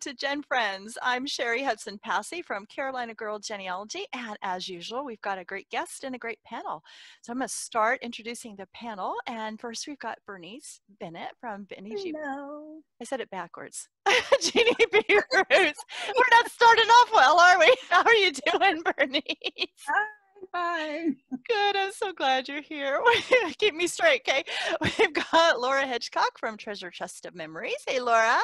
and welcome to Gen Friends. I'm Cheri Hudson Passey from Carolina Girl Genealogy, and as usual, we've got a great guest and a great panel. So I'm going to start introducing the panel, and first we've got Bernice Bennett from Benny Hello. I said it backwards. Jeannie B. Roots. We're not starting off well, are we? How are you doing, Bernice? Hi. Fine. Good. I'm so glad you're here. Keep me straight, okay? We've got Laura Hedgecock from Treasure Chest of Memories. Hey, Laura.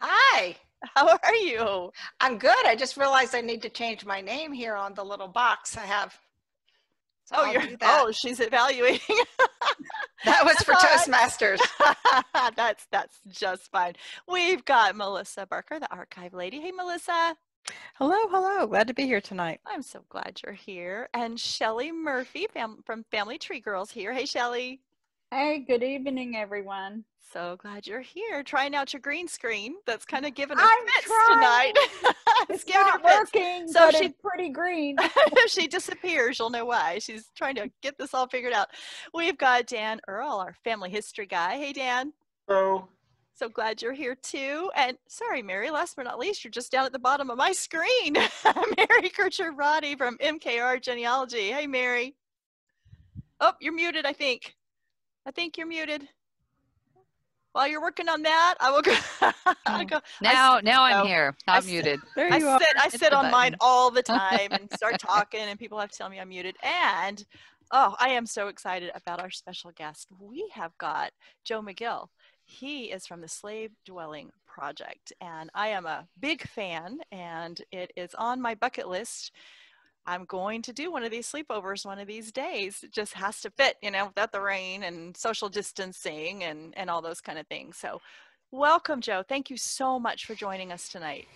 Hi, How are you? I'm good. I just realized I need to change my name here on the little box I have. So Oh, I'll you're. Oh, that. Oh, she's evaluating. that was for all right. Toastmasters. that's that's just fine. We've got Melissa Barker, the archive lady. Hey, Melissa. Hello, hello. Glad to be here tonight. I'm so glad you're here. And Shelley Murphy fam- from Family Tree Girls here. Hey, Shelley. Hey, good evening, everyone. So glad you're here. Trying out your green screen. That's kind of giving her I'm fits trying. tonight. It's giving her not fits. working, So but she- it's pretty green. if she disappears, you'll know why. She's trying to get this all figured out. We've got Dan Earl, our family history guy. Hey, Dan. Hello. So glad you're here too. And sorry, Mary, last but not least, you're just down at the bottom of my screen. Mary Kircher Roddy from MKR Genealogy. Hey, Mary. Oh, you're muted, I think. I think you're muted. While you're working on that, I will go. I'll Oh, go Now, now I'm oh, here. I I'm s- muted. I you are. sit, I Hit sit the on mine all the time and start talking, and people have to tell me I'm muted. And oh, I am so excited about our special guest. We have got Joe McGill. He is from the Slave Dwelling Project, and I am a big fan, and it is on my bucket list. I'm going to do one of these sleepovers one of these days. It just has to fit, you know, without the rain and social distancing and, and all those kind of things. So, welcome, Joe. Thank you so much for joining us tonight.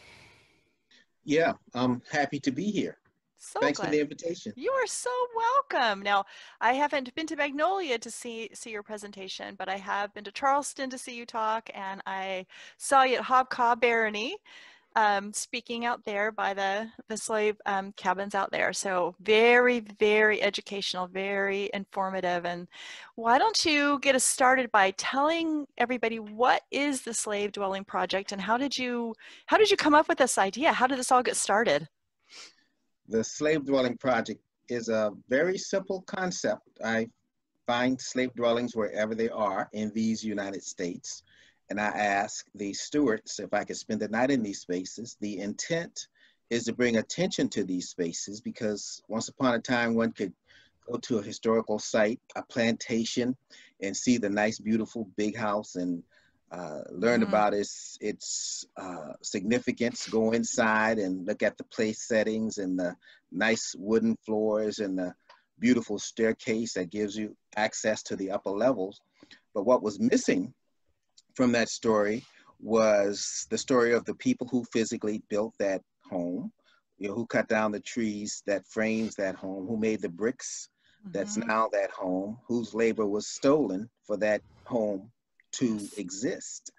Yeah, I'm happy to be here. So Thanks glad. for the invitation. You are so welcome. Now, I haven't been to Magnolia to see see your presentation, but I have been to Charleston to see you talk, and I saw you at Hobcaw Barony, um, speaking out there by the the slave um, cabins out there. So very, very educational, very informative. And why don't you get us started by telling everybody what is the Slave Dwelling Project, and how did you how did you come up with this idea? How did this all get started? The Slave Dwelling Project is a very simple concept. I find slave dwellings wherever they are in these United States, and I ask the stewards if I could spend the night in these spaces. The intent is to bring attention to these spaces because once upon a time one could go to a historical site, a plantation, and see the nice, beautiful big house and uh, learn Mhm. about its its uh, significance. Go inside and look at the place settings and the nice wooden floors and the beautiful staircase that gives you access to the upper levels. But what was missing from that story was the story of the people who physically built that home, you know, who cut down the trees that frames that home, who made the bricks that's Mhm. now that home, whose labor was stolen for that home to exist.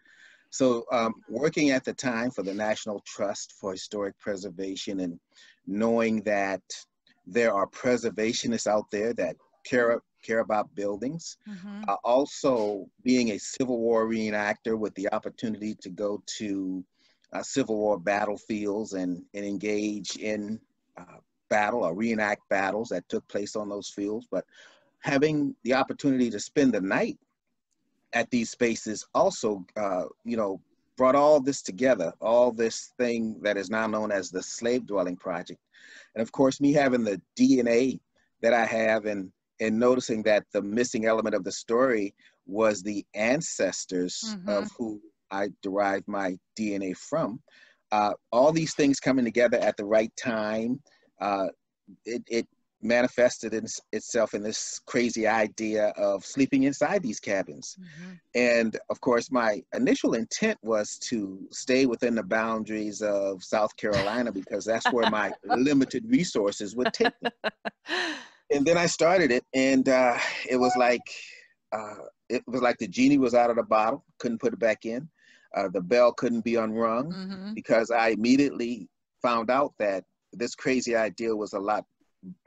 So, um, working at the time for the National Trust for Historic Preservation and knowing that there are preservationists out there that care, care about buildings, Mhm. uh, also being a Civil War reenactor with the opportunity to go to uh, Civil War battlefields and, and engage in uh, battle or reenact battles that took place on those fields, but having the opportunity to spend the night at these spaces also, uh, you know, brought all this together, all this thing that is now known as the Slave Dwelling Project. And of course, me having the DNA that I have and and noticing that the missing element of the story was the ancestors Mhm. of who I derived my DNA from. Uh, all these things coming together at the right time, uh, it, it manifested in, itself in this crazy idea of sleeping inside these cabins. Mhm. And of course, my initial intent was to stay within the boundaries of South Carolina because that's where my limited resources would take me and then I started it, and uh, it was like uh, it was like the genie was out of the bottle, couldn't put it back in. Uh, the bell couldn't be unrung Mhm. because I immediately found out that this crazy idea was a lot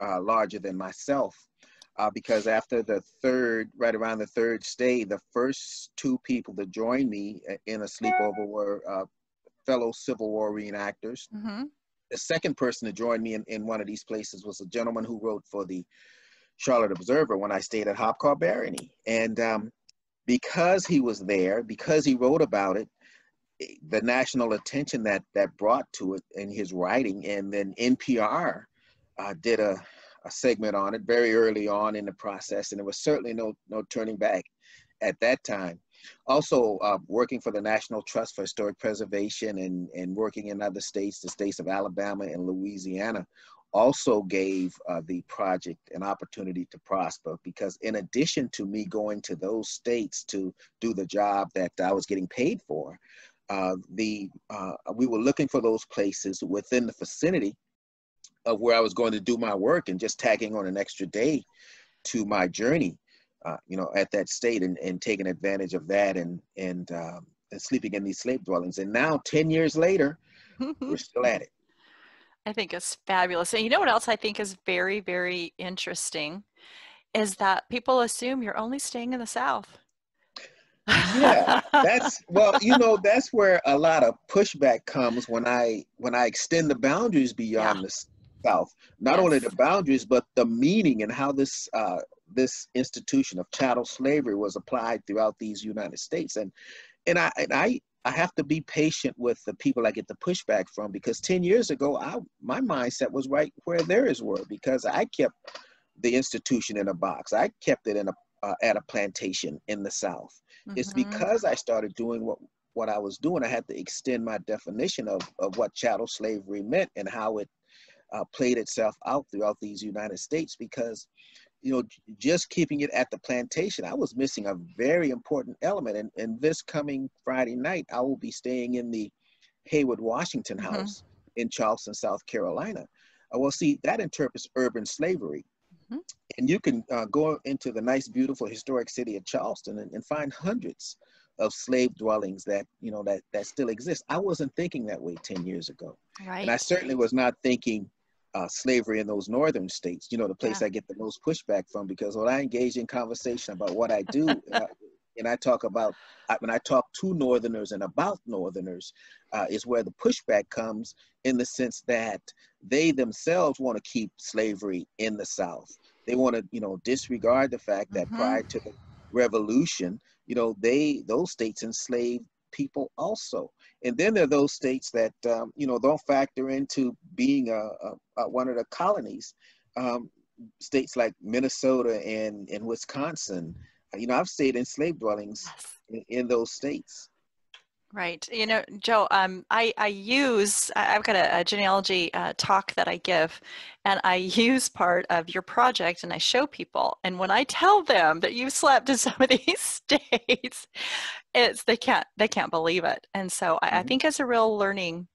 uh, larger than myself. Uh, because after the third, right around the third stay, the first two people to join me in a sleepover were uh, fellow Civil War reenactors. hmm The second person to join me in, in one of these places was a gentleman who wrote for the Charlotte Observer when I stayed at Hobcaw Barony. And um, because he was there, because he wrote about it, the national attention that that brought to it in his writing, and then NPR uh, did a, a segment on it very early on in the process, and there was certainly no no turning back at that time. Also, uh, working for the National Trust for Historic Preservation and, and working in other states, the states of Alabama and Louisiana, also gave uh, the project an opportunity to prosper because in addition to me going to those states to do the job that I was getting paid for, uh, the uh, we were looking for those places within the vicinity of where I was going to do my work and just tagging on an extra day to my journey, uh, you know, at that state and, and taking advantage of that and and, um, and sleeping in these slave dwellings. And now, ten years later, we're still at it. I think it's fabulous. And you know what else I think is very, very interesting is that people assume you're only staying in the South. yeah that's well you know that's where a lot of pushback comes when i when i extend the boundaries beyond Yeah. the south not only the boundaries but the meaning and how this uh this institution of chattel slavery was applied throughout these united states and and i and i i have to be patient with the people i get the pushback from because 10 years ago i my mindset was right where theirs were because i kept the institution in a box i kept it in a uh, at a plantation in the south it's Mhm. because I started doing what what I was doing. I had to extend my definition of of what chattel slavery meant and how it uh, played itself out throughout these United States. Because you know, just keeping it at the plantation, I was missing a very important element. And and this coming Friday night, I will be staying in the Haywood Washington Mhm. House in Charleston, South Carolina. Uh, well, see, that interprets urban slavery. Mhm. And you can uh, go into the nice, beautiful, historic city of Charleston and, and find hundreds of slave dwellings that you know that that still exist. I wasn't thinking that way ten years ago, Right. and I certainly was not thinking uh, slavery in those northern states. You know, the place Yeah. I get the most pushback from because when I engage in conversation about what I do, uh, and I talk about I, when I talk to Northerners and about Northerners, uh, is where the pushback comes in the sense that they themselves want to keep slavery in the South. They want to, you know, disregard the fact that Mhm. prior to the revolution, you know, they those states enslaved people also. And then there are those states that, um, you know, don't factor into being a, a, a one of the colonies. Um, states like Minnesota and, and Wisconsin. You know, I've stayed in slave dwellings in, in those states. Right. You know, Joe, um, I, I use, I- I've got a, a genealogy uh, talk that I give, and I use part of your project and I show people. And when I tell them that you slept in some of these states, it's, they can't, they can't believe it. And so I, I Mhm. think it's a real learning,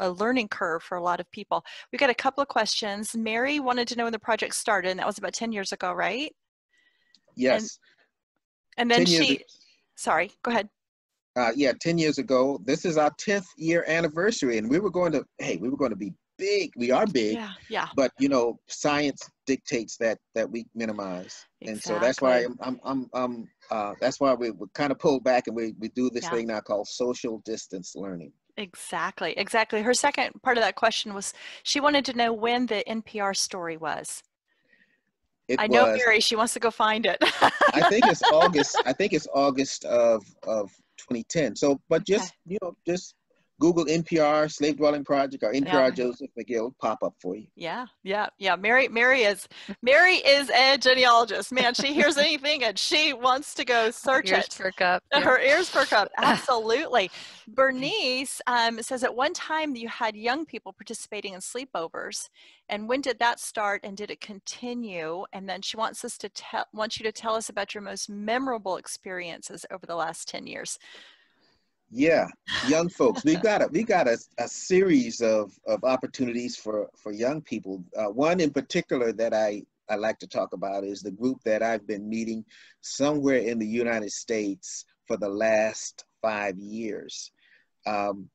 a learning curve for a lot of people. We've got a couple of questions. Mary wanted to know when the project started, and that was about 10 years ago, right? Yes. And then 10 years she, ago- sorry, go ahead. Uh, yeah, 10 years ago. This is our 10th year anniversary, and we were going to, hey, we were going to be big. We are big, Yeah, yeah. but you know, science dictates that that we minimize, and so that's why I'm, I'm, I'm, I'm uh, that's why we, we kind of pulled back and we, we do this Yeah. thing now called social distance learning. Exactly, exactly. Her second part of that question was she wanted to know when the NPR story was. It I know was, Mary, she wants to go find it. I think it's August. I think it's August of of 2010. So, but just you know, just Google NPR Slave Dwelling Project or NPR Yeah. Joseph McGill it'll pop up for you. yeah, yeah, yeah. Mary, Mary is Mary is a genealogist. Man, she hears anything and she wants to go search Ears it. perk up. Yeah. Her ears perk up. Absolutely. Bernice um, says at one time you had young people participating in sleepovers. And when did that start and did it continue? And then she wants us to tell wants you to tell us about your most memorable experiences over the last 10 years. Yeah, young folks. We've got a we got a, a series of, of opportunities for for young people. Uh, one in particular that I I like to talk about is the group that I've been meeting somewhere in the United States for the last five years. Um,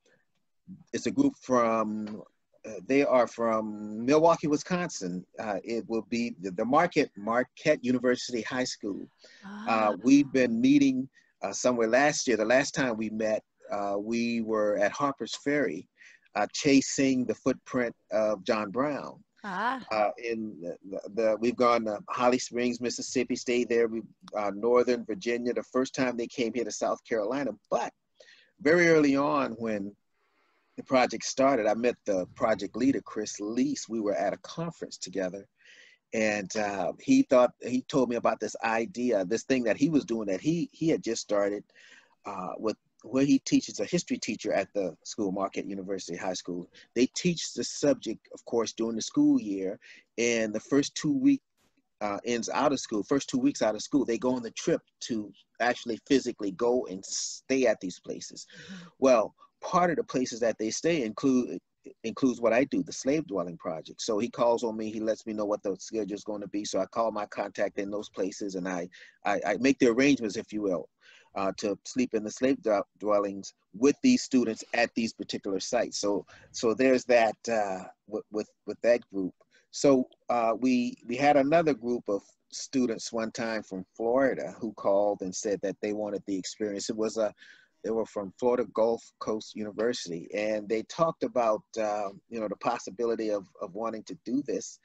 it's a group from uh, they are from Milwaukee, Wisconsin. Uh, it will be the, the Marquette Marquette University High School. Ah. Uh, we've been meeting uh, somewhere last year. The last time we met, uh, we were at Harper's Ferry uh, chasing the footprint of John Brown. Ah, Uh, in the, the, the, we've gone to Holly Springs, Mississippi, stayed there. We uh, Northern Virginia. The first time they came here to South Carolina, but very early on when the project started, I met the project leader, Chris Lease. We were at a conference together, and uh, he thought he told me about this idea, this thing that he was doing that he he had just started uh, with where he teaches a history teacher at the school, Marquette University High School. They teach the subject, of course, during the school year, and the first two week uh, ends out of school, first two weeks out of school, they go on the trip to actually physically go and stay at these places. Well, part of the places that they stay include includes what I do, the slave dwelling project. So he calls on me, he lets me know what the schedule is going to be. So I call my contact in those places and I, I, I make the arrangements, if you will, uh, to sleep in the slave dw- dwellings with these students at these particular sites. So so there's that uh, with, with, with that group. So uh, we we had another group of students one time from Florida who called and said that they wanted the experience. It was a they were from Florida Gulf Coast University, and they talked about um, you know the possibility of of wanting to do this.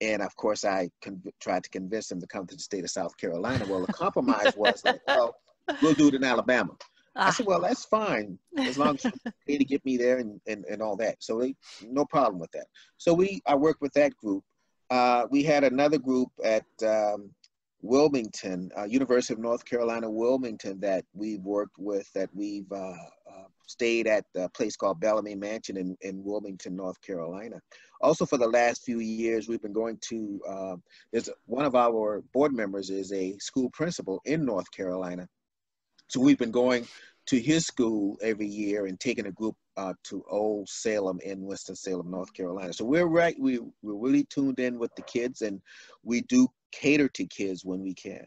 And of course, I con- tried to convince them to come to the state of South Carolina. Well, the compromise was that well, we'll do it in Alabama. I ah, said, well, that's fine as long as you pay to get me there and, and, and all that. So they, no problem with that. So we, I worked with that group. Uh, we had another group at um, Wilmington, uh, University of North Carolina, Wilmington, that we've worked with, that we've uh, uh, stayed at a place called Bellamy Mansion in, in Wilmington, North Carolina. Also, for the last few years, we've been going to, uh, there's one of our board members is a school principal in North Carolina. So we've been going to his school every year and taking a group uh, to Old Salem in Winston-Salem, North Carolina. So we're right, we, we're really tuned in with the kids and we do cater to kids when we can.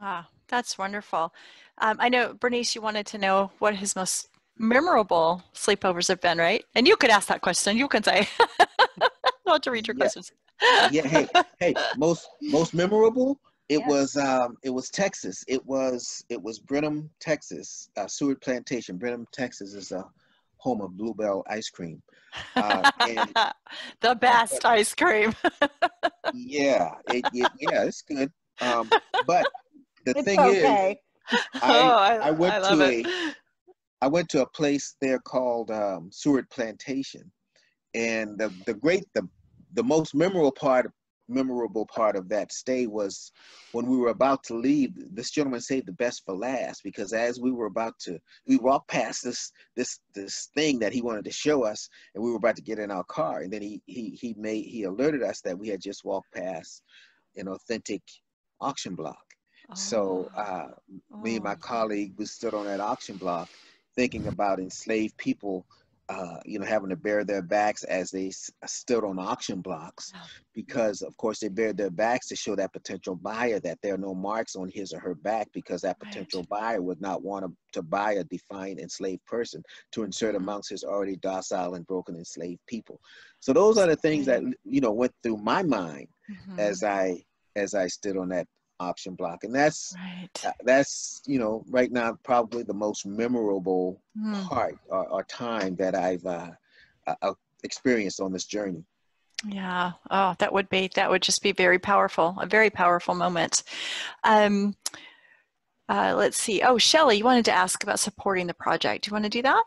ah, that's wonderful. Um, I know, Bernice, you wanted to know what his most memorable sleepovers have been, right? And you could ask that question. You can say, not to read your Yeah. questions. Yeah, hey, hey, most most memorable. It Yes. was um, it was Texas. It was it was Brenham, Texas. Uh, Seward Plantation. Brenham, Texas is a home of Bluebell ice cream. Uh, and the best ice cream. yeah, it, it, yeah, it's good. Um, but the It's thing is, okay. I, I went Oh, love to it. a I went to a place there called um, Seward Plantation, and the the great the the most memorable part memorable part of that stay was when we were about to leave. This gentleman saved the best for last because as we were about to we walked past this this this thing that he wanted to show us, and we were about to get in our car, and then he he he made he alerted us that we had just walked past an authentic auction block. So Oh, uh, me and my oh. colleague we stood on that auction block thinking about enslaved people uh, you know having to bare their backs as they s- stood on auction blocks because of course they bared their backs to show that potential buyer that there are no marks on his or her back because that Right. potential buyer would not want to, to buy a defined enslaved person to insert Mhm. amongst his already docile and broken enslaved people so those are the things that you know went through my mind Mhm. as i as i stood on that auction block and that's right. uh, that's you know right now probably the most memorable Mm. part or, or time that I've uh, uh, uh, experienced on this journey. Yeah. Oh, that would be that would just be very powerful. A very powerful moment. Um, uh, let's see. Oh, Shelley, you wanted to ask about supporting the project. Do you want to do that?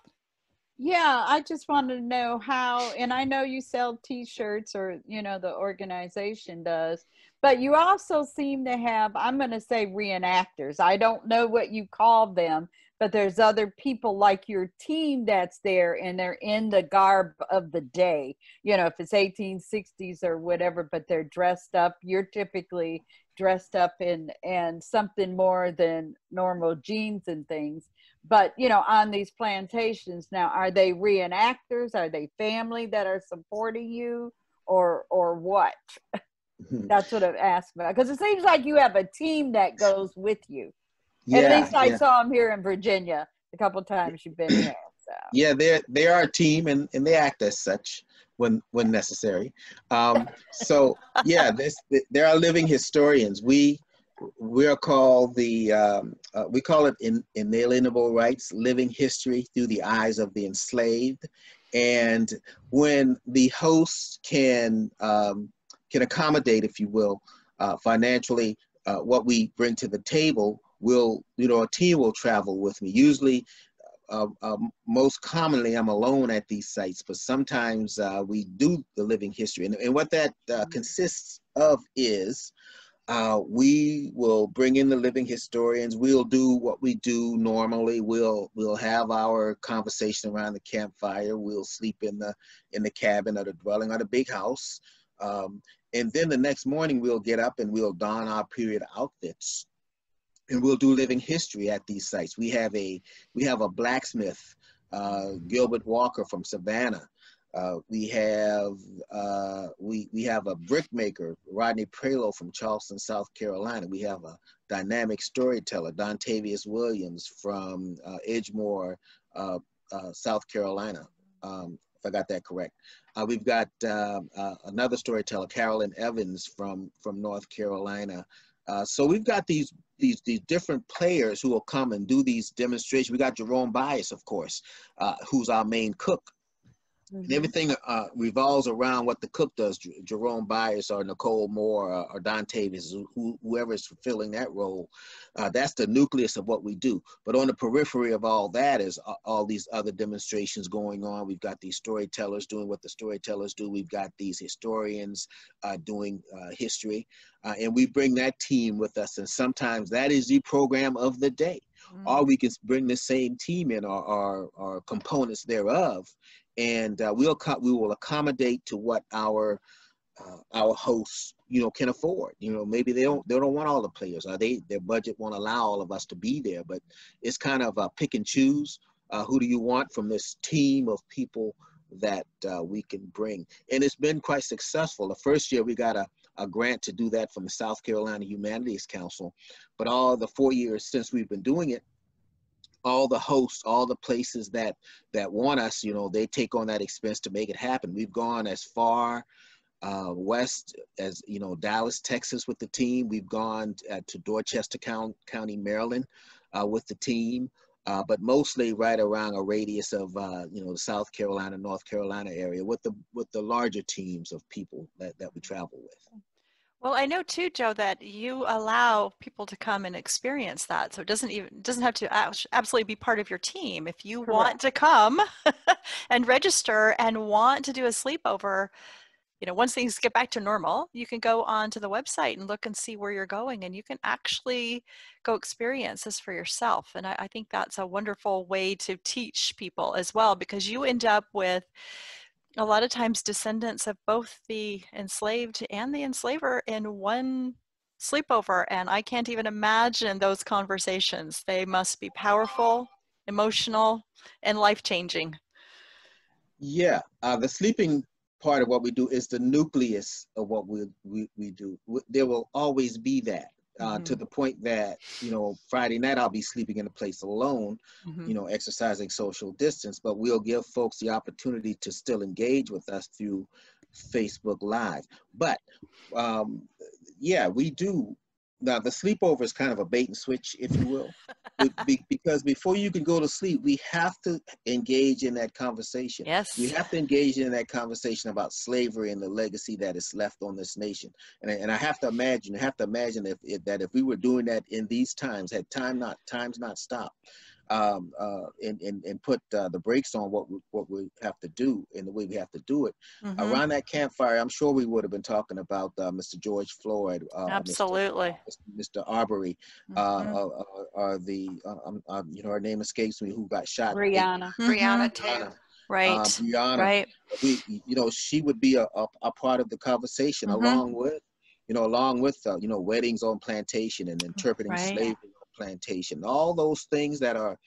Yeah, I just wanted to know how, and I know you sell T-shirts, or you know the organization does, but you also seem to have, I'm going to say reenactors. I don't know what you call them, but there's other people like your team that's there, and they're in the garb of the day. You know, if it's 1860s or whatever, but they're dressed up. You're typically dressed up in and something more than normal jeans and things but you know on these plantations now are they reenactors are they family that are supporting you or or what that's what i've asked about because it seems like you have a team that goes with you. At least i yeah, saw them here in virginia a couple times you've been here so. Yeah, they're they are a team and, and they act as such when when necessary. Um, so yeah, this there are living historians. We we're called the um, uh, we call it in, inalienable rights living history through the eyes of the enslaved. And when the host can um, can accommodate if you will uh, financially uh, what we bring to the table will you know a team will travel with me usually uh, uh, most commonly I'm alone at these sites, but sometimes uh, we do the living history. And, and what that uh, consists of is uh, we will bring in the living historians. We'll do what we do normally. We'll we'll have our conversation around the campfire. We'll sleep in the in the cabin or the dwelling or the big house. Um, and then the next morning we'll get up and we'll don our period outfits and we'll do living history at these sites. We have a we have a blacksmith, uh, Gilbert Walker from Savannah. Uh, we have uh, we we have a brickmaker, Rodney Prioleau from Charleston, South Carolina. We have a dynamic storyteller, Dontavius Williams from uh, Edgemoor, uh, uh, South Carolina. Um, if I got that correct. Uh, we've got um, uh, another storyteller, Carolyn Evans from from North Carolina. Uh, so we've got these these these different players who will come and do these demonstrations. We got Jerome Bias, of course, uh, who's our main cook. Mm-hmm. And everything uh, revolves around what the cook does. J- Jerome Bias or Nicole Moore or, or Dontavius, who, whoever is fulfilling that role. Uh, that's the nucleus of what we do. But on the periphery of all that is uh, all these other demonstrations going on. We've got these storytellers doing what the storytellers do. We've got these historians uh, doing uh, history. Uh, and we bring that team with us. And sometimes that is the program of the day. Mm-hmm. Or we can bring the same team in or, or, or components thereof and uh, we'll we will accommodate to what our uh, our hosts you know can afford. You know maybe they don't they don't want all the players or they their budget won't allow all of us to be there but it's kind of a pick and choose uh, who do you want from this team of people that uh, we can bring. And it's been quite successful. The first year we got a, a grant to do that from the south carolina humanities council but all the four years since we've been doing it all the hosts, all the places that that want us, you know, they take on that expense to make it happen. We've gone as far uh, west as you know Dallas, Texas, with the team. We've gone uh, to Dorchester County, Maryland, uh, with the team. Uh, but mostly right around a radius of uh, you know the South Carolina, North Carolina area with the with the larger teams of people that, that we travel with. Well, I know too, Joe, that you allow people to come and experience that. So it doesn't even doesn't have to absolutely be part of your team. If you Correct. want to come and register and want to do a sleepover, you know, once things get back to normal, you can go onto the website and look and see where you're going, and you can actually go experience this for yourself. And I, I think that's a wonderful way to teach people as well, because you end up with a lot of times descendants of both the enslaved and the enslaver in one sleepover and i can't even imagine those conversations. They must be powerful emotional and life changing yeah uh, the sleeping part of what we do is the nucleus of what we, we, we do. There will always be that uh, mm-hmm. to the point that you know Friday night I'll be sleeping in a place alone, mm-hmm. you know, exercising social distance. But we'll give folks the opportunity to still engage with us through Facebook Live. But um, yeah, we do now the sleepover is kind of a bait and switch, if you will, Be, because before you can go to sleep, we have to engage in that conversation. Yes, we have to engage in that conversation about slavery and the legacy that is left on this nation. And, and I have to imagine, I have to imagine if, if that if we were doing that in these times, had time not times not stopped, um, uh, and, and, and put uh, the brakes on what we, what we have to do and the way we have to do it. Mm-hmm. Around that campfire, I'm sure we would have been talking about uh, Mr. George Floyd. Uh, Absolutely. Mr. Mr. Arbery, uh, mm-hmm. uh, the, um, um, you know, her name escapes me, who got shot. Breonna. Mm-hmm. Breonna Taylor. Right. Breonna, right. We, you know, she would be a, a, a part of the conversation mm-hmm. along with, you know, along with, you know, weddings on plantation and interpreting right. slavery plantation. All those things that are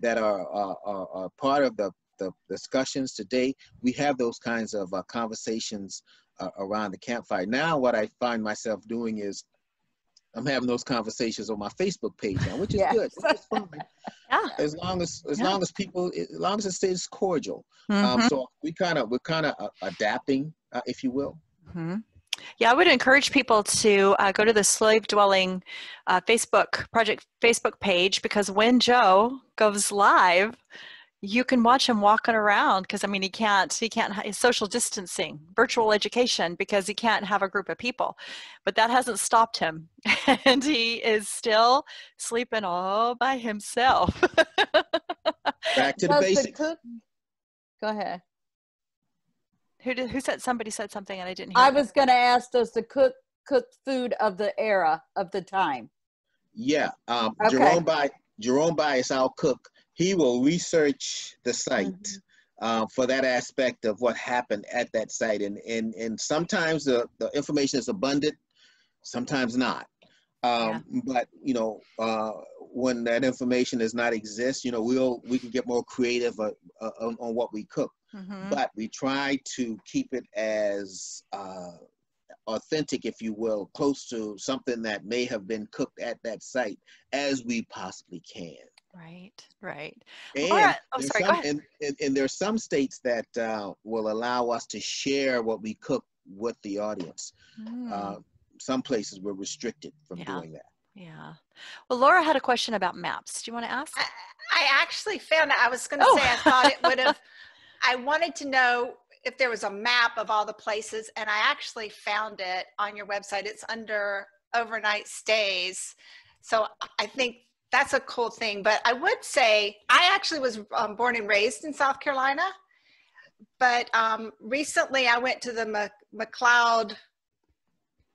that are, uh, are, are part of the, the discussions today, we have those kinds of uh, conversations uh, around the campfire. Now, what I find myself doing is I'm having those conversations on my Facebook page now, which is yes. good. Which is yeah. As long as as yeah. long as people, as long as it stays cordial. Um, mm-hmm. Um, so we kind of we're kind of uh, adapting, uh, if you will. Mm-hmm. Yeah, I would encourage people to uh, go to the Slave Dwelling uh, Facebook project Facebook page because when Joe goes live, you can watch him walking around because I mean he can't he can't he's social distancing, virtual education because he can't have a group of people, but that hasn't stopped him, and he is still sleeping all by himself. Back to the basics. Go ahead. Who did who said somebody said something and I didn't hear. I was going to ask, does the cook cook food of the era of the time? Yeah, um, Okay. Jerome by Jerome Bias, our cook, he will research the site Mm-hmm. uh, for that aspect of what happened at that site, and and and sometimes the the information is abundant, sometimes not. Um, But you know, uh, when that information does not exist, you know, we'll we can get more creative uh, uh, on, on what we cook Mhm. but we try to keep it as uh, authentic, if you will, close to something that may have been cooked at that site as we possibly can. Right, right. And, Laura- oh, there's sorry, some, ahead. and, and, and there's some states that uh, will allow us to share what we cook with the audience. Mm, Uh, some places we're restricted from Yeah. doing that. yeah. Well, Laura had a question about maps. Do you want to ask? I, I actually found that I was going to Oh. say I thought it would have. I wanted to know if there was a map of all the places, and I actually found it on your website. It's under overnight stays, so I think that's a cool thing. But I would say I actually was um, born and raised in South Carolina, but um, recently I went to the Mc- McLeod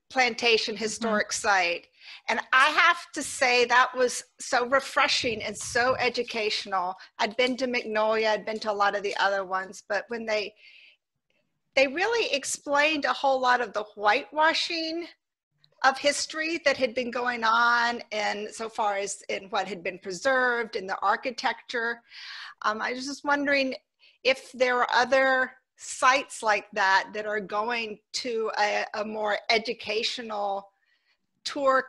Plantation Historic Site. And I have to say that was so refreshing and so educational. I'd been to Magnolia, I'd been to a lot of the other ones, but when they they really explained a whole lot of the whitewashing of history that had been going on and so far as in what had been preserved in the architecture. Um, I was just wondering if there are other sites like that that are going to a, a more educational tour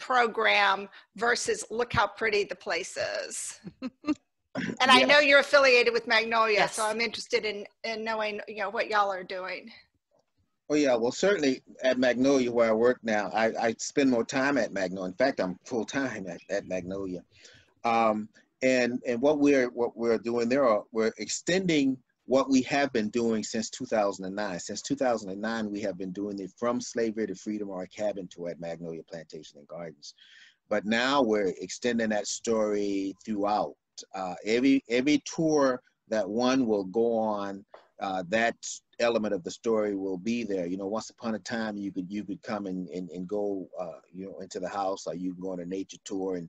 program versus look how pretty the place is. and I know you're affiliated with Magnolia, Yes. so I'm interested in, in knowing, you know, what y'all are doing. Oh yeah, well certainly at Magnolia where I work now, I, I spend more time at Magnolia. In fact, I'm full time at, at Magnolia. Um, and and what we're what we're doing there are we're extending what we have been doing since 2009. Since 2009, we have been doing it from slavery to freedom, our cabin tour at Magnolia Plantation and Gardens. But now we're extending that story throughout. Uh, every every tour that one will go on, uh, that element of the story will be there. You know, once upon a time, you could you could come and and, and go, uh, you know, into the house, or you can go on a nature tour, and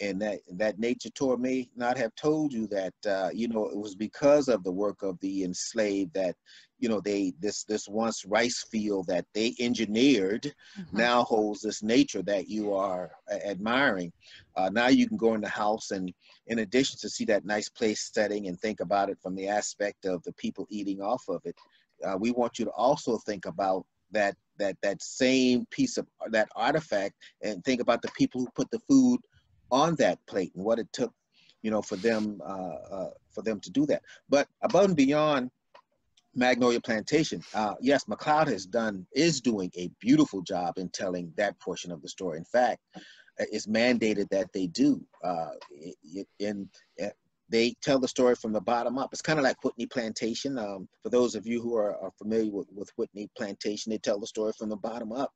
and that that nature tour may not have told you that, uh, you know, it was because of the work of the enslaved that, you know, they this this once rice field that they engineered Mhm. now holds this nature that you are a- admiring. Uh, now you can go in the house and in addition to see that nice place setting and think about it from the aspect of the people eating off of it, uh, we want you to also think about that that that same piece of that artifact and think about the people who put the food on that plate and what it took, you know, for them uh, uh, for them to do that. But above and beyond Magnolia Plantation, uh, yes, McLeod has done is doing a beautiful job in telling that portion of the story. In fact, uh, it's mandated that they do. Uh, they tell the story from the bottom up. It's kind of like Whitney Plantation. Um, for those of you who are, are familiar with, with Whitney Plantation, they tell the story from the bottom up.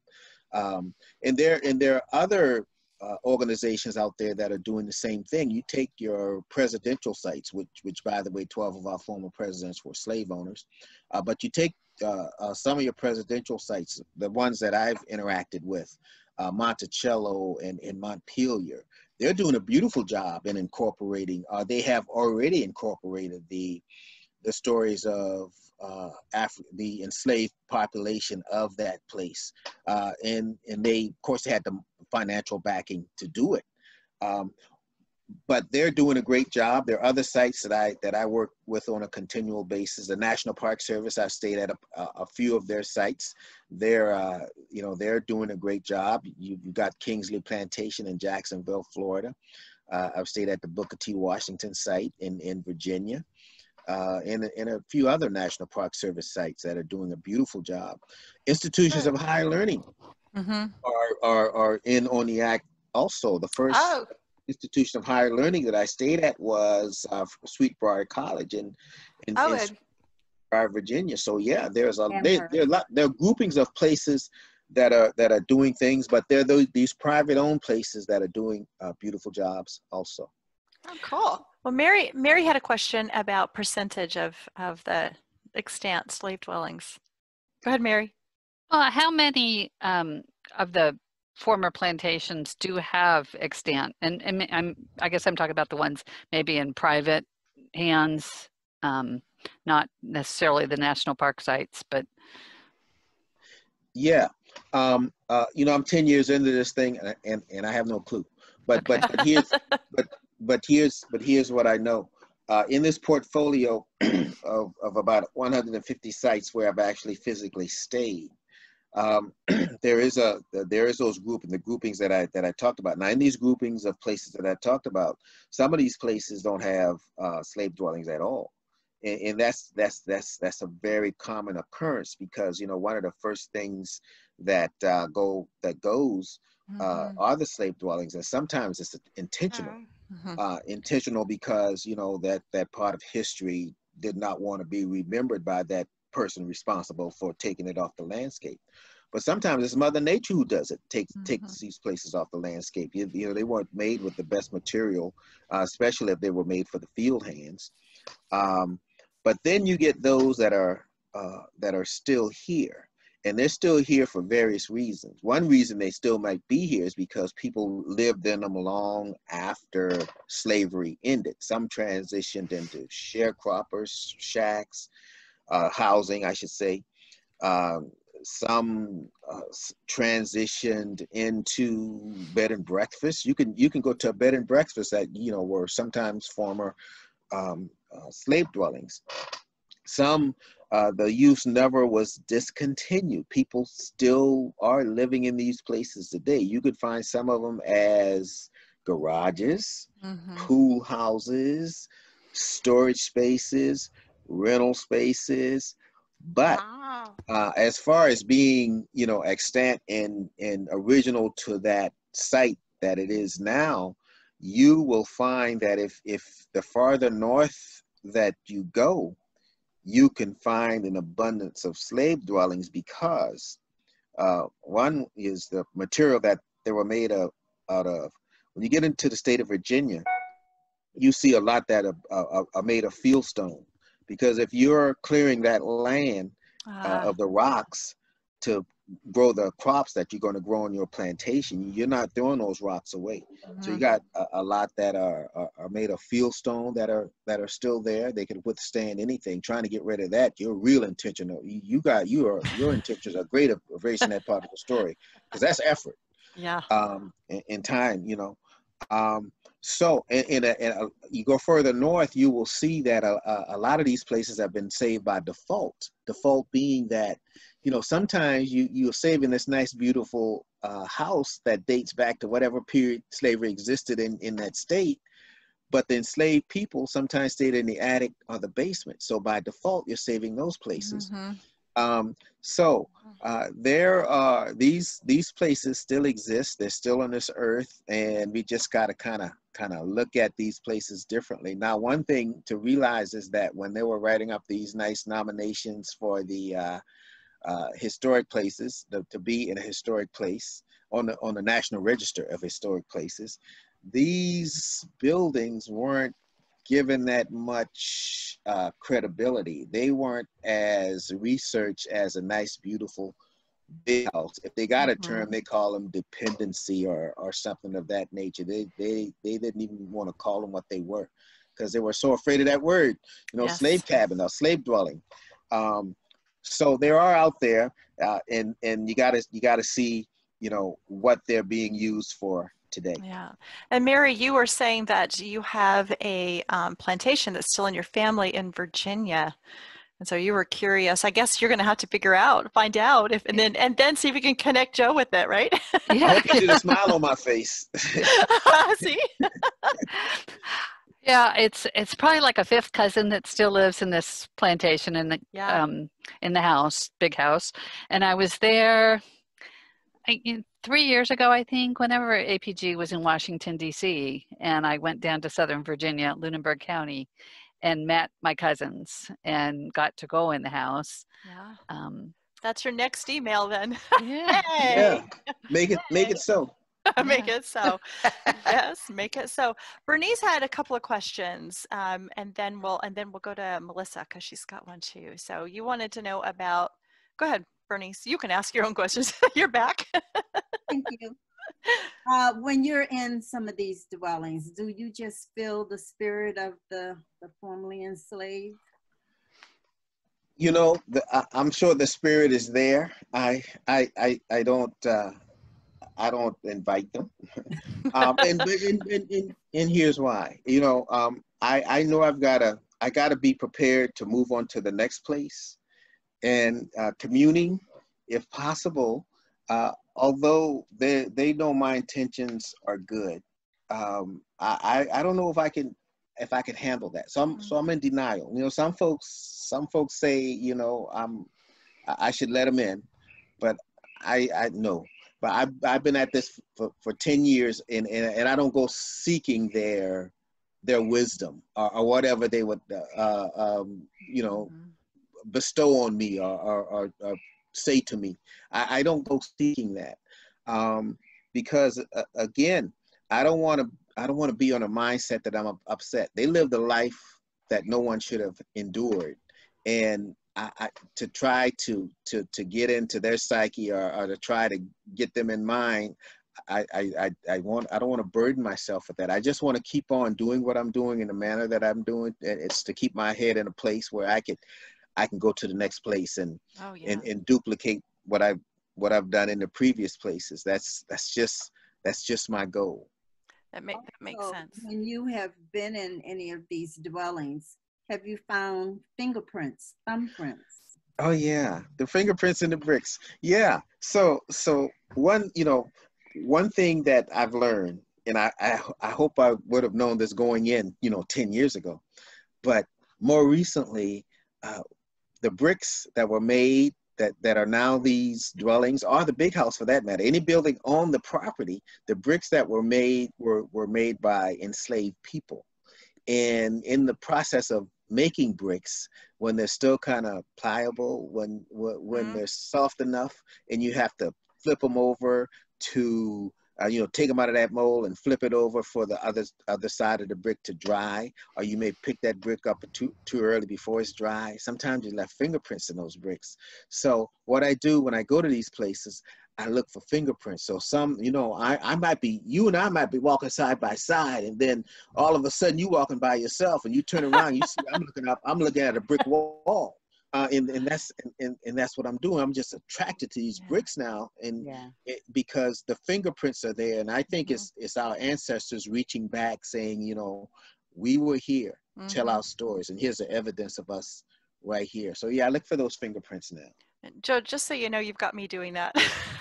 Um, and there and there are other uh, organizations out there that are doing the same thing. You take your presidential sites, which, which by the way, 12 of our former presidents were slave owners, uh, but you take uh, uh, some of your presidential sites, the ones that I've interacted with, uh, Monticello and, and Montpelier, they're doing a beautiful job in incorporating, they have already incorporated the, the stories of uh, Af- the enslaved population of that place. Uh, and, and they, of course, they had the financial backing to do it. Um, but they're doing a great job. There are other sites that I that I work with on a continual basis. The National Park Service, I've stayed at a, a, few of their sites. They're uh, you know they're doing a great job. You, you've got Kingsley Plantation in Jacksonville, Florida. Uh, I've stayed at the Booker T. Washington site in in Virginia. Uh, and, and a few other National Park Service sites that are doing a beautiful job. Institutions of higher learning Mm-hmm. are, are, are in on the act also. The first Oh, institution of higher learning that I stayed at was uh, Sweetbriar College in, in, oh, in. Sweetbriar, Virginia. So yeah, there's a there, there are lot there are groupings of places that are that are doing things, but there are those, these private owned places that are doing uh, beautiful jobs also. Oh, cool. Well, Mary, Mary had a question about percentage of, of the extant slave dwellings. Go ahead, Mary. Well, how many um, of the former plantations do have extant? And, and I'm, I guess I'm talking about the ones maybe in private hands, um, not necessarily the national park sites, but Yeah, um, uh, you know I'm 10 years into this thing and and, and I have no clue. But but, but here's but but here's but here's what I know. Uh, in this portfolio of, of about 150 sites where I've actually physically stayed, um, there is a there is those group and the groupings that I that I talked about. Now in these groupings of places that I talked about, some of these places don't have uh, slave dwellings at all, and, and that's that's that's that's a very common occurrence because you know one of the first things that uh, go that goes uh, Mhm, are the slave dwellings, and sometimes it's intentional Mm. mhm. uh, intentional because you know that that part of history did not want to be remembered by that person responsible for taking it off the landscape. But sometimes it's Mother Nature who does it, takes takes these places off the landscape. You, you know, they weren't made with the best material, uh, especially if they were made for the field hands. Um, but then you get those that are uh, that are still here, and they're still here for various reasons. One reason they still might be here is because people lived in them long after slavery ended. Some transitioned into sharecroppers, shacks, uh, housing, I should say. Um, some uh, transitioned into bed and breakfast. You can you can go to a bed and breakfast that you know were sometimes former um, uh, slave dwellings. Some uh, the use never was discontinued. People still are living in these places today. You could find some of them as garages, Mhm. pool houses, storage spaces, rental spaces. But Wow. uh, as far as being, you know, extant and, and original to that site that it is now, you will find that if, if the farther north that you go, you can find an abundance of slave dwellings because uh, one is the material that they were made of, out of. When you get into the state of Virginia, you see a lot that are, are, are made of fieldstone because if you're clearing that land uh, Ah, of the rocks to grow the crops that you're going to grow on your plantation, you're not throwing those rocks away. So you mhm. got a, a lot that are, are are made of fieldstone that are that are still there. They can withstand anything. Trying to get rid of that, you're real intentional. You, you got you are your intentions are great of erasing that part of the story because that's effort yeah. um, in, in time, you know. Um, so, in, in, a, in a, you go further north, you will see that a, a, a lot of these places have been saved by default. Default being that, you know, sometimes you you're saving this nice, beautiful uh, house that dates back to whatever period slavery existed in in that state, but the enslaved people sometimes stayed in the attic or the basement. So by default, you're saving those places. Mhm. Um, so uh, there are these these places still exist. They're still on this earth, and we just got to kind of kind of look at these places differently. Now, one thing to realize is that when they were writing up these nice nominations for the uh, uh, historic places, the, to be in a historic place on the on the National Register of Historic Places, these buildings weren't given that much uh, credibility. They weren't as researched as a nice, beautiful big house. If they got a term, they call them dependency or or something of that nature. They they they didn't even want to call them what they were because they were so afraid of that word. You know, Yes. slave cabin or slave dwelling. Um, so there are out there, uh, and and you gotta you gotta see you know what they're being used for today. Yeah. And Mary, you were saying that you have a um, plantation that's still in your family in Virginia. And so you were curious. I guess you're going to have to figure out, find out if, and then, and then see if we can connect Joe with it, right? I yeah. hope you see the smile on my face. see? Yeah, it's it's probably like a fifth cousin that still lives in this plantation in the Yeah. um in the house, big house. And I was there I, three years ago, I think, whenever APG was in Washington D.C. and I went down to Southern Virginia, Lunenburg County, and met my cousins and got to go in the house. yeah. Um, That's your next email then. yeah. hey. Yeah, make it make it so. make it so. yes, make it so. Bernice had a couple of questions, um, and then we'll and then we'll go to Melissa because she's got one too. So you wanted to know about. Go ahead, Bernice. You can ask your own questions. You're back. Thank you. Uh, when you're in some of these dwellings, do you just feel the spirit of the, the formerly enslaved? You know, the, I, I'm sure the spirit is there. I I I, I don't uh, I don't invite them. um, and, and, and, and and here's why. You know, um, I I know I've got to I got to be prepared to move on to the next place, and uh, communing, if possible. Uh, although they they know my intentions are good, um, I, I I don't know if I can if I can handle that. So I'm so I'm in denial. You know, some folks some folks say you know I'm I should let them in, but I I no. But I've I've been at this for, for ten years and, and and I don't go seeking their their wisdom or, or whatever they would uh, um, you know bestow on me or, or, or, or say to me. I, I don't go seeking that um, because uh, again, I don't want to. I don't want to be on a mindset that I'm upset. They lived a life that no one should have endured, and I, I, to try to to to get into their psyche or, or to try to get them in mind. I, I, I, I want I don't want to burden myself with that. I just want to keep on doing what I'm doing in the manner that I'm doing. And It's to keep my head in a place where I could I can go to the next place and Oh yeah. and, and duplicate what I've what I've done in the previous places. That's that's just that's just my goal. that make that makes Also, sense. When you have been in any of these dwellings, have you found fingerprints, thumbprints? Oh yeah, the fingerprints in the bricks. Yeah. So so one you know one thing that I've learned, and I I, I hope I would have known this going in you know ten years ago, but more recently, uh, the bricks that were made that that are now these dwellings or the big house for that matter any building on the property the bricks that were made were were made by enslaved people and in the process of making bricks when they're still kind of pliable when when, Mhm. they're soft enough and you have to flip them over to uh, you know take them out of that mold and flip it over for the other other side of the brick to dry. Or you may pick that brick up too too early before it's dry. Sometimes you left fingerprints in those bricks. So what i do when i go to these places I look for fingerprints. So some, you know, I, I might be, you and I might be walking side by side, and then all of a sudden you walking by yourself, and you turn around, you see, I'm looking up, I'm looking at a brick wall, uh, and and that's and, and that's what I'm doing. I'm just attracted to these Yeah. bricks now, and Yeah. it, because the fingerprints are there, and I think Mhm. it's it's our ancestors reaching back, saying, you know, we were here, tell Mhm. our stories, and here's the evidence of us right here. So yeah, I look for those fingerprints now. Joe, just so you know, you've got me doing that.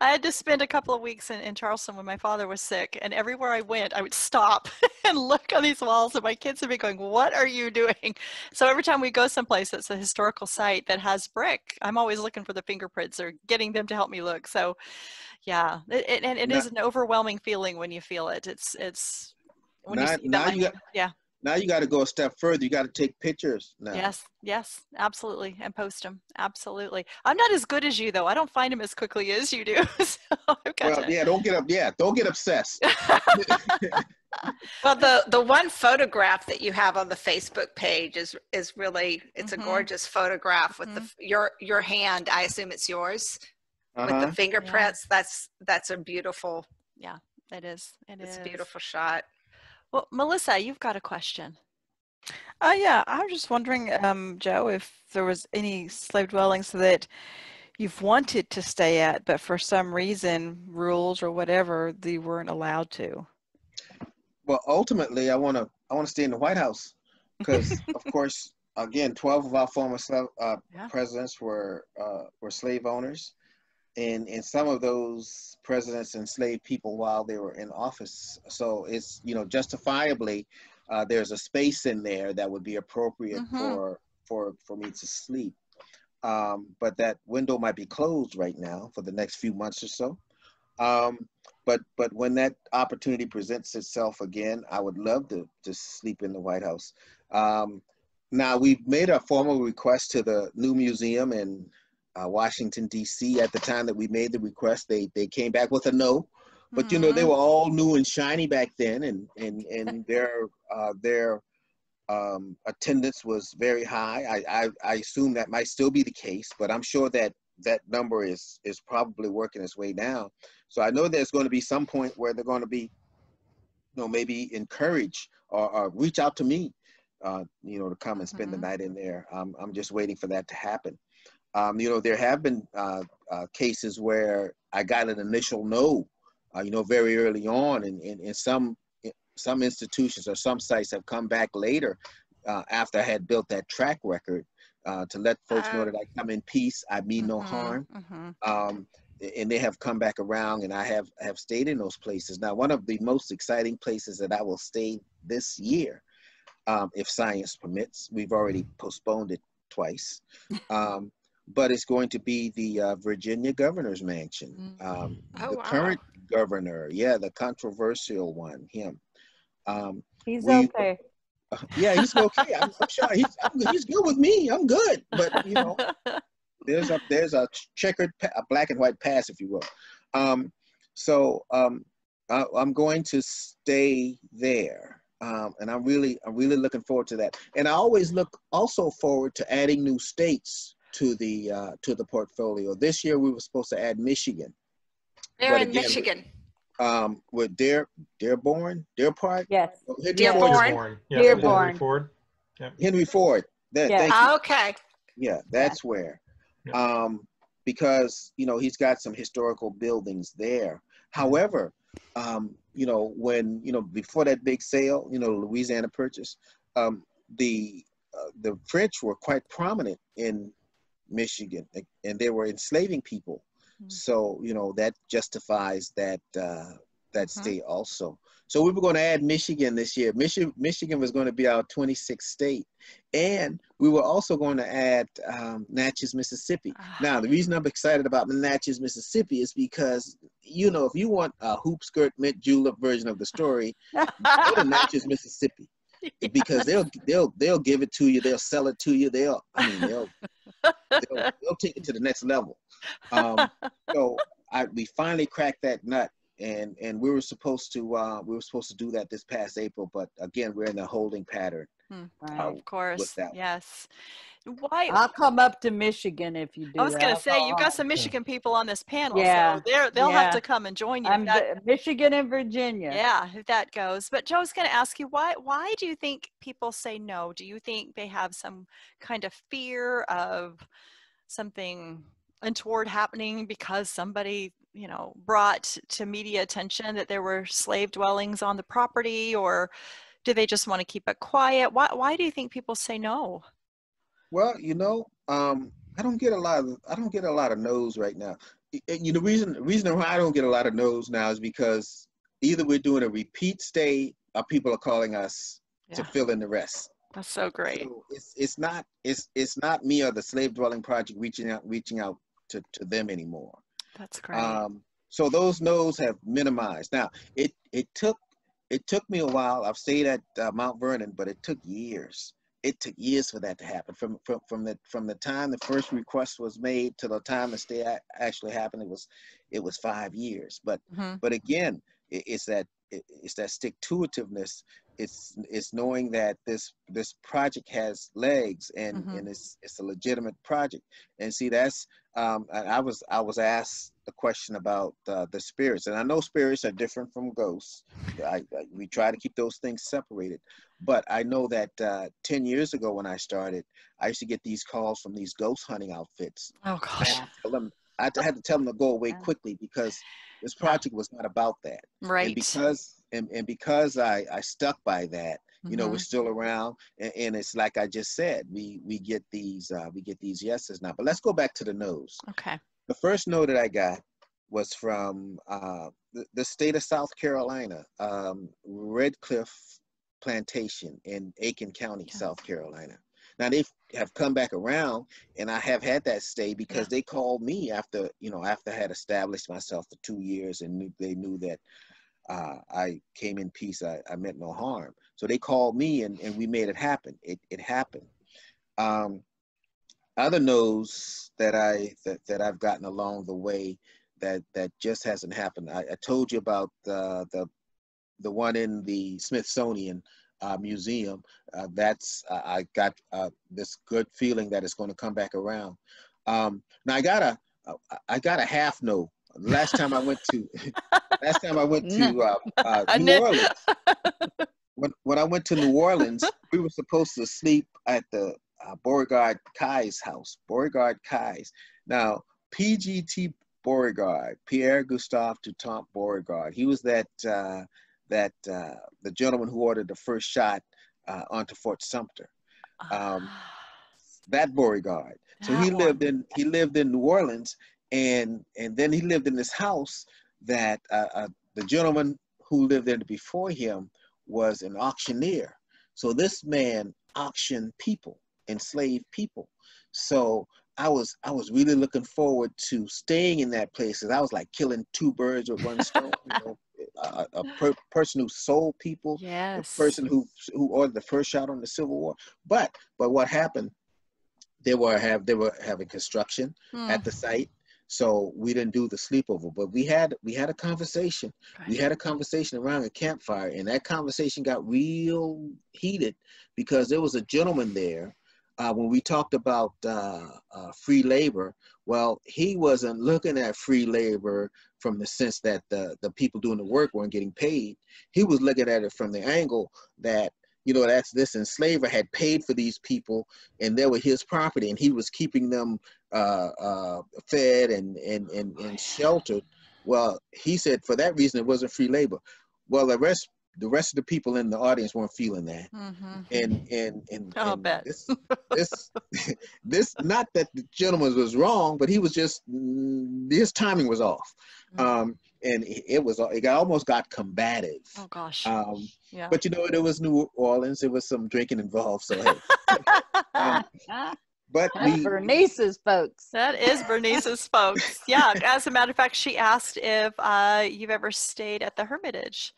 I had to spend a couple of weeks in, in Charleston when my father was sick, and everywhere I went, I would stop and look on these walls, and my kids would be going, What are you doing? So every time we go someplace that's a historical site that has brick, I'm always looking for the fingerprints or getting them to help me look. So, yeah, it, it, and it Now- is an overwhelming feeling when you feel it. It's, it's, when you Now- see that, you yeah, Now you got to go a step further. You got to take pictures now. Yes, yes, absolutely, and post them. Absolutely. I'm not as good as you though. I don't find them as quickly as you do. so I've Well, to. yeah, don't get up. Yeah, don't get obsessed. Well, the the one photograph that you have on the Facebook page is is really it's Mhm. a gorgeous photograph with the your your hand. I assume it's yours with Uh-huh. the fingerprints. That's that's a beautiful Yeah, it is. It it's is. a beautiful shot. Well, Melissa, you've got a question. Uh, yeah, I was just wondering, um, Joe, if there was any slave dwellings that you've wanted to stay at, but for some reason, rules or whatever, they weren't allowed to. Well, ultimately, I want to I want to stay in the White House because, of course, again, twelve of our former uh, Yeah. presidents were uh, were slave owners, and and some of those presidents enslaved people while they were in office. So it's you know justifiably uh, there's a space in there that would be appropriate Mhm. for for for me to sleep. Um, but that window might be closed right now for the next few months or so. Um, but but when that opportunity presents itself again, I would love to to sleep in the White House. Um, now we've made a formal request to the new museum in uh, Washington D.C. At the time that we made the request, they they came back with a no. But you know they Mhm. were all new and shiny back then, and and and their uh, their um, attendance was very high. I, I I assume that might still be the case, but I'm sure that that number is is probably working its way down. So I know there's going to be some point where they're going to be, you know, maybe encourage or, or reach out to me, uh, you know, to come and spend Mhm. the night in there. I'm I'm just waiting for that to happen. Um, you know, there have been uh, uh, cases where I got an initial no, uh, you know, very early on, and in, in some some institutions or some sites have come back later uh, after I had built that track record uh, to let folks know Oh. that I come in peace, I mean no Mhm, harm mhm. um, and they have come back around and I have have stayed in those places. Now, one of the most exciting places that I will stay this year, um, if science permits, we've already postponed it twice, um, but it's going to be the uh, Virginia Governor's Mansion. Um, Oh, the wow. current governor, yeah, the controversial one, him. Um, He's We- okay. yeah, he's okay. I'm, I'm sure he's I'm, he's good with me. I'm good, but you know, there's a there's a checkered pa- a black and white pass if you will um so um I, i'm going to stay there um and i'm really i'm really looking forward to that and i always look also forward to adding new states to the uh to the portfolio this year we were supposed to add michigan They're But in again, Michigan. um with Dare Dearborn Deer Park Yes. Henry Dearborn. Ford, Dearborn. Yeah, Dearborn. Henry Ford. Henry Ford that, Yeah. thank you. Ah, okay. Yeah, that's where. Yeah. Um, because you know he's got some historical buildings there. However, um, you know when you know before that big sale, you know Louisiana Purchase, um, the uh, the French were quite prominent in Michigan, and they were enslaving people. Hmm. So you know that justifies that uh, that Mhm. state also. So we were going to add Michigan this year. Michigan Michigan was going to be our 26th state, and we were also going to add um, Natchez, Mississippi. Ah. Now the reason I'm excited about Natchez, Mississippi is because you know if you want a hoop skirt mint julep version of the story, go to Natchez, Mississippi because they'll they'll they'll give it to you. They'll sell it to you. They'll I mean they'll they'll, they'll take it to the next level. Um, so I we finally cracked that nut, and and we were supposed to uh, we were supposed to do that this past April, but again we're in a holding pattern. Right. Uh, of course. Yes. Why? I'll come up to Michigan if you do. I was going to say you've got some Michigan people on this panel, Yeah, so they're, they'll have to come and join you. I'm that- Michigan and Virginia. yeah, if that goes. But Joe's going to ask you why. Why do you think people say no? Do you think they have some kind of fear of something untoward happening because somebody, you know, brought to media attention that there were slave dwellings on the property, or do they just want to keep it quiet? Why? Why do you think people say no? Well, you know, um, I don't get a lot of I don't get a lot of no's right now. Y- You know, the reason the reason why I don't get a lot of no's now is because either we're doing a repeat stay or people are calling us to fill in the rest. That's so great. So it's it's not it's it's not me or the slave dwelling project reaching out reaching out to, to them anymore. That's great. Um, so those no's have minimized. Now it it took it took me a while. I've stayed at uh, Mount Vernon, but it took years. It took years for that to happen. From from from the from the time the first request was made to the time the stay actually happened, it was it was five years. But Mhm. but again, it, it's that it, it's that stick to itiveness. It's it's knowing that this this project has legs and Mhm. and it's it's a legitimate project. And see, that's um, and I was I was asked the question about uh, the spirits, and I know spirits are different from ghosts. I, I, we try to keep those things separated, but I know that uh, ten years ago when I started, I used to get these calls from these ghost hunting outfits. Oh I gosh. had to tell them, I had to- tell them to go away Yeah. quickly because this project was not about that. Right. And because and, and because I, I stuck by that, you know, Mhm. we're still around, and, and it's like I just said, we we get these uh, we get these yeses now. But let's go back to the nose. Okay. The first no that I got was from uh, the, the state of South Carolina, um, Redcliffe plantation in Aiken County, South Carolina. Now they have come back around, and I have had that stay because they called me after you know after I had established myself for two years, and knew, they knew that uh, I came in peace. I, I meant no harm. So they called me, and, and we made it happen. It it happened. Um, other no's that I that, that I've gotten along the way that that just hasn't happened. I, I told you about the the the one in the Smithsonian uh, Museum. Uh, that's uh, I got uh, this good feeling that it's going to come back around. Um, now I got a I got a half no. Last time I went to last time I went to uh, uh, New Orleans. When, when I went to New Orleans, we were supposed to sleep at the uh, Beauregard Kai's house, Beauregard Kai's. Now, PGT Beauregard, Pierre Gustave Toutant Beauregard, he was that, uh, that uh, the gentleman who ordered the first shot uh, onto Fort Sumter. Um, that Beauregard. So That he one. lived in he lived in New Orleans, and and then he lived in this house that uh, uh, the gentleman who lived there before him was an auctioneer. So this man auctioned people, enslaved people. So I was I was really looking forward to staying in that place because I was like killing two birds with one stone. you know, a, a per, person who sold people, the Yes. person who who ordered the first shot on the Civil War. But but what happened? They were have they were having construction Hmm. at the site, so we didn't do the sleepover. But we had we had a conversation. We had a conversation around a campfire, and that conversation got real heated because there was a gentleman there. Uh, when we talked about uh, uh, free labor, well, he wasn't looking at free labor from the sense that the, the people doing the work weren't getting paid. He was looking at it from the angle that, you know, that's this enslaver had paid for these people and they were his property and he was keeping them uh, uh, fed and, and, and, and sheltered. Well, he said for that reason it wasn't free labor. Well, the rest the rest of the people in the audience weren't feeling that. Mhm. And and and, I'll and bet. this this this not that the gentleman was wrong, but he was just mm, his timing was off. Mm. Um, and it it was it got, almost got combative. Oh gosh. Um, yeah. but you know, there was New Orleans. There was some drinking involved. So hey, um, but That's we Bernice's folks. That is Bernice's folks. Yeah. As a matter of fact, she asked if uh, you've ever stayed at the Hermitage.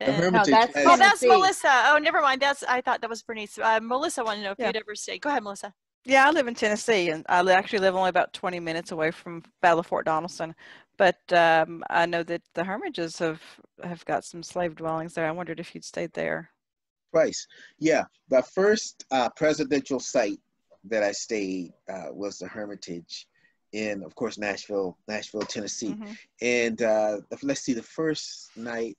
The And- Hermitage. that's has- Oh, that's Melissa. Oh, never mind. That's I thought that was Bernice. Uh, Melissa wanted to know if Yeah. you'd ever stayed. Go ahead, Melissa. Yeah, I live in Tennessee, and I actually live only about 20 minutes away from Battle of Fort Donelson. But um, I know that the Hermitages have have got some slave dwellings there. I wondered if you'd stayed there. Twice. Yeah. The first uh, presidential site that I stayed uh, was the Hermitage in, of course, Nashville, Nashville, Tennessee. Mhm. And uh, let's see, the first night,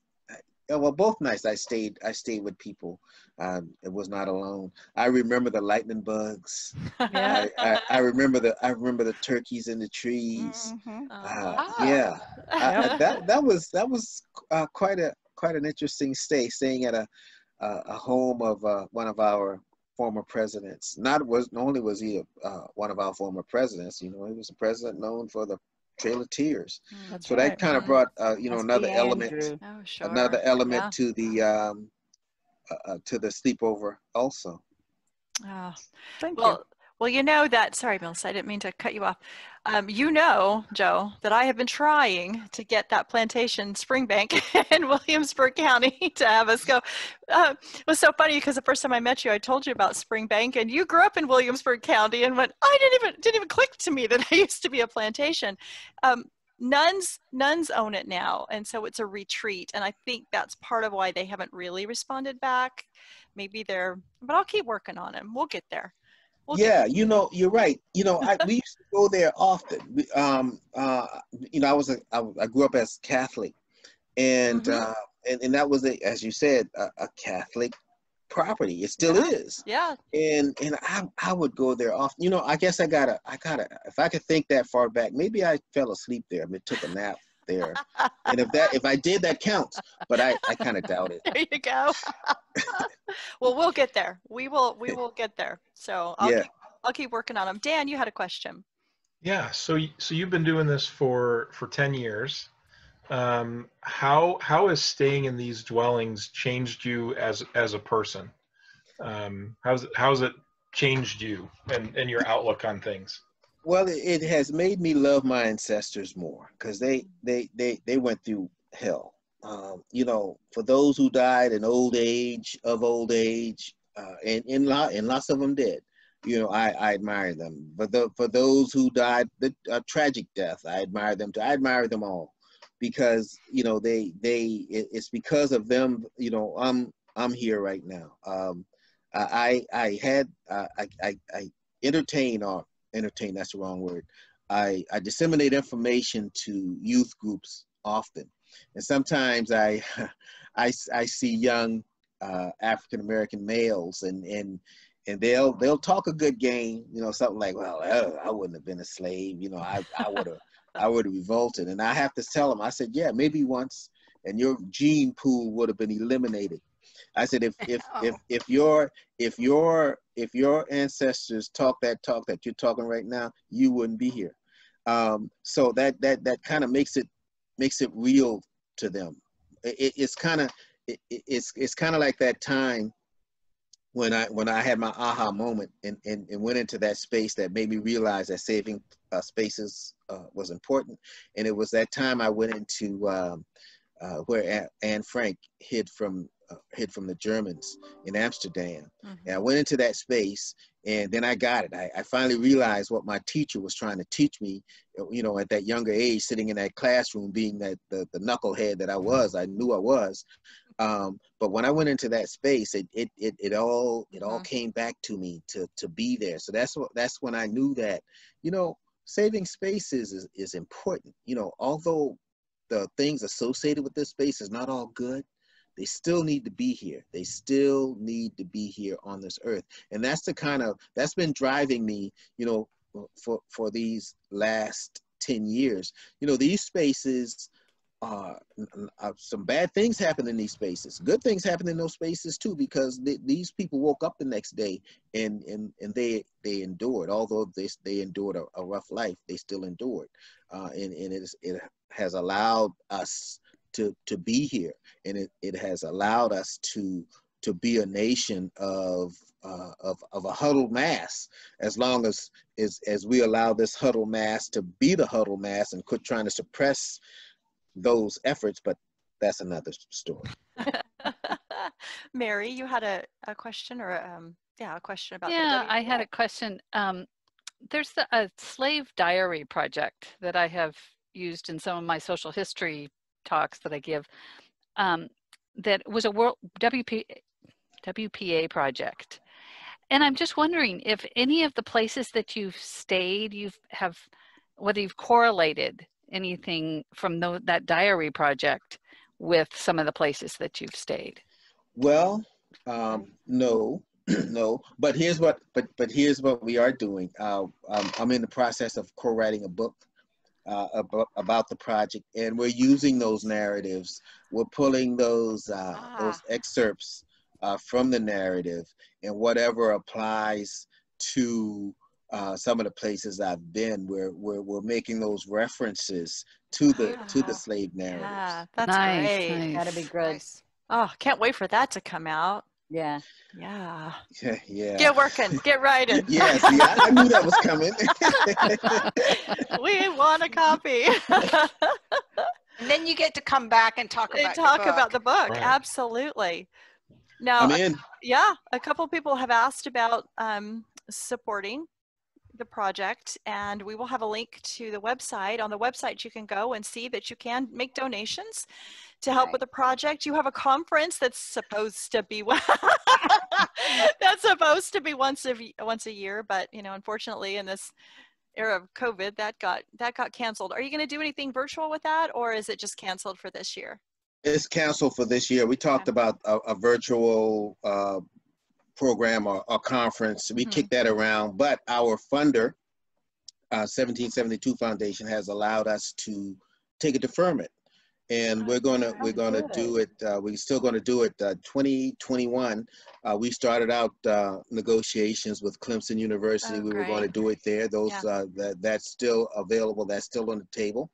I- uh, well, both nights I stayed. I stayed with people. Um, it was not alone. I remember the lightning bugs. Yeah. I, I, I remember the I remember the turkeys in the trees. Mm-hmm. Uh, Ah. yeah, I- I- that that was that was uh, quite a quite an interesting stay, staying at a a, a home of uh, one of our former presidents. Not was not only was he a, uh, one of our former presidents, you know, he was a president known for the Trail of Tears. That's So right. that kind of Mhm. brought uh, you know Must another be element Oh, sure. another element Yeah. to the um, uh, uh, to the sleepover also. Oh. Thank you. Well, well, you know that. Sorry, Melissa, I didn't mean to cut you off. Um, you know, Joe, that I have been trying to get that plantation Springbank in Williamsburg County to have us go. Uh, it was so funny because the first time I met you, I told you about Springbank, and you grew up in Williamsburg County, and went, I didn't even didn't even click to me that I used to be a plantation. Um, nuns nuns own it now, and so it's a retreat, and I think that's part of why they haven't really responded back. Maybe they're, but I'll keep working on it. We'll get there. Yeah, you know, you're right. You know, I, we used to go there often. We, um, uh, you know, I was a, I, I grew up as Catholic, and Mhm. uh, and, and that was a, as you said, a, a Catholic property. It still Yeah. is, Yeah. and and I I would go there often. You know, I guess I gotta I gotta if I could think that far back, maybe I fell asleep there. I mean, took a nap there, and if that if I did, that counts. But I I kind of doubt it. There you go. well, we'll get there. We will. We will get there. So I'll Yeah. keep, I'll keep working on them. Dan, you had a question. Yeah, so y- so you've been doing this for for 10 years. um, how how has staying in these dwellings changed you as as a person? Um, how's how's it changed you and and your outlook on things? Well, it, has made me love my ancestors more because they they they they went through hell. Um, you know, for those who died in old age, of old age, uh, and, and, lot, and lots of them did, you know, I, I admire them. But the, for those who died the a tragic death, I admire them too. I admire them all because you know they they it, it's because of them. You know, I'm I'm here right now. Um, I I had uh, I, I I entertain or entertain that's the wrong word. I I disseminate information to youth groups often and sometimes I, I, I see young uh, African American males, and and and they'll they'll talk a good game, you know, something like, well, I, I wouldn't have been a slave, you know, I I would have I would have revolted, and I have to tell them, I said, yeah, maybe once, and your gene pool would have been eliminated. I said, if if oh. if if your if your if your ancestors talk that talk that you're talking right now, you wouldn't be here. Um, so that that that kind of makes it makes it real to them. It, it's kind of it, it's it's kind of like that time when I when I had my aha moment and, and, and went into that space that made me realize that saving uh, spaces uh, was important. And it was that time I went into um, uh, where Anne Frank hid from uh, hid from the Germans in Amsterdam. Mm-hmm. And I went into that space and then I got it. I, I, finally realized what my teacher was trying to teach me, you know, at that younger age, sitting in that classroom, being that the, the knucklehead that I was, I knew I was. Um, but when I went into that space, it, it, it, it all, it all mm-hmm. came back to me to, to be there. So that's what, that's when I knew that, you know, saving spaces is, is important. You know, although the things associated with this space is not all good, they still need to be here. They still need to be here on this earth. And that's the kind of, that's been driving me, you know, for, for these last 10 years. You know, these spaces, uh, uh, some bad things happen in these spaces. Good things happen in those spaces too, because th- these people woke up the next day and and and they they endured. Although they they endured a, a rough life, they still endured, uh, and and it, is, it has allowed us to to be here, and it, it has allowed us to to be a nation of uh, of of a huddled mass. As long as as as we allow this huddled mass to be the huddled mass and quit trying to suppress those efforts, but that's another story. Mary, you had a, a question or um, yeah, a question about yeah, I had a question. Um, there's the, a slave diary project that I have used in some of my social history talks that I give um, that was a world WP, WPA project. And I'm just wondering if any of the places that you've stayed, you've have whether you've correlated anything from the, that diary project with some of the places that you've stayed. Well, um, no, no. But here's what. But but here's what we are doing. Uh, um, I'm in the process of co-writing a book uh, about, about, the project, and we're using those narratives. We're pulling those uh, ah. those excerpts uh, from the narrative, and whatever applies to uh, some of the places I've been, we're, we're we're making those references to the to the slave narratives. Yeah, that's nice, great. Nice. That'd be good. Nice. Oh, can't wait for that to come out. Yeah. Yeah. Yeah. yeah. Get working. Get writing. yeah. See, I, I knew that was coming. we want a copy. and then you get to come back and talk about talk the about the book. Right. Absolutely. Now, I'm in. yeah, a couple people have asked about um, supporting the project and we will have a link to the website. On the website you can go and see that you can make donations to help Right. with the project. You have a conference that's supposed to be that's supposed to be once a v- once a year but you know unfortunately in this era of covid that got that got canceled. Are you going to do anything virtual with that or is it just canceled for this year? It's canceled for this year. We talked about a, a virtual uh, program or, or conference. We Mhm. kicked that around, but our funder, uh, 1772 Foundation, has allowed us to take a deferment, and we're gonna we're gonna good. do it. Uh, we're still gonna do it. Uh, 2021. Uh, we started out uh, negotiations with Clemson University. Oh, we were going to do it there. Those Yeah. uh, that that's still available. That's still on the table.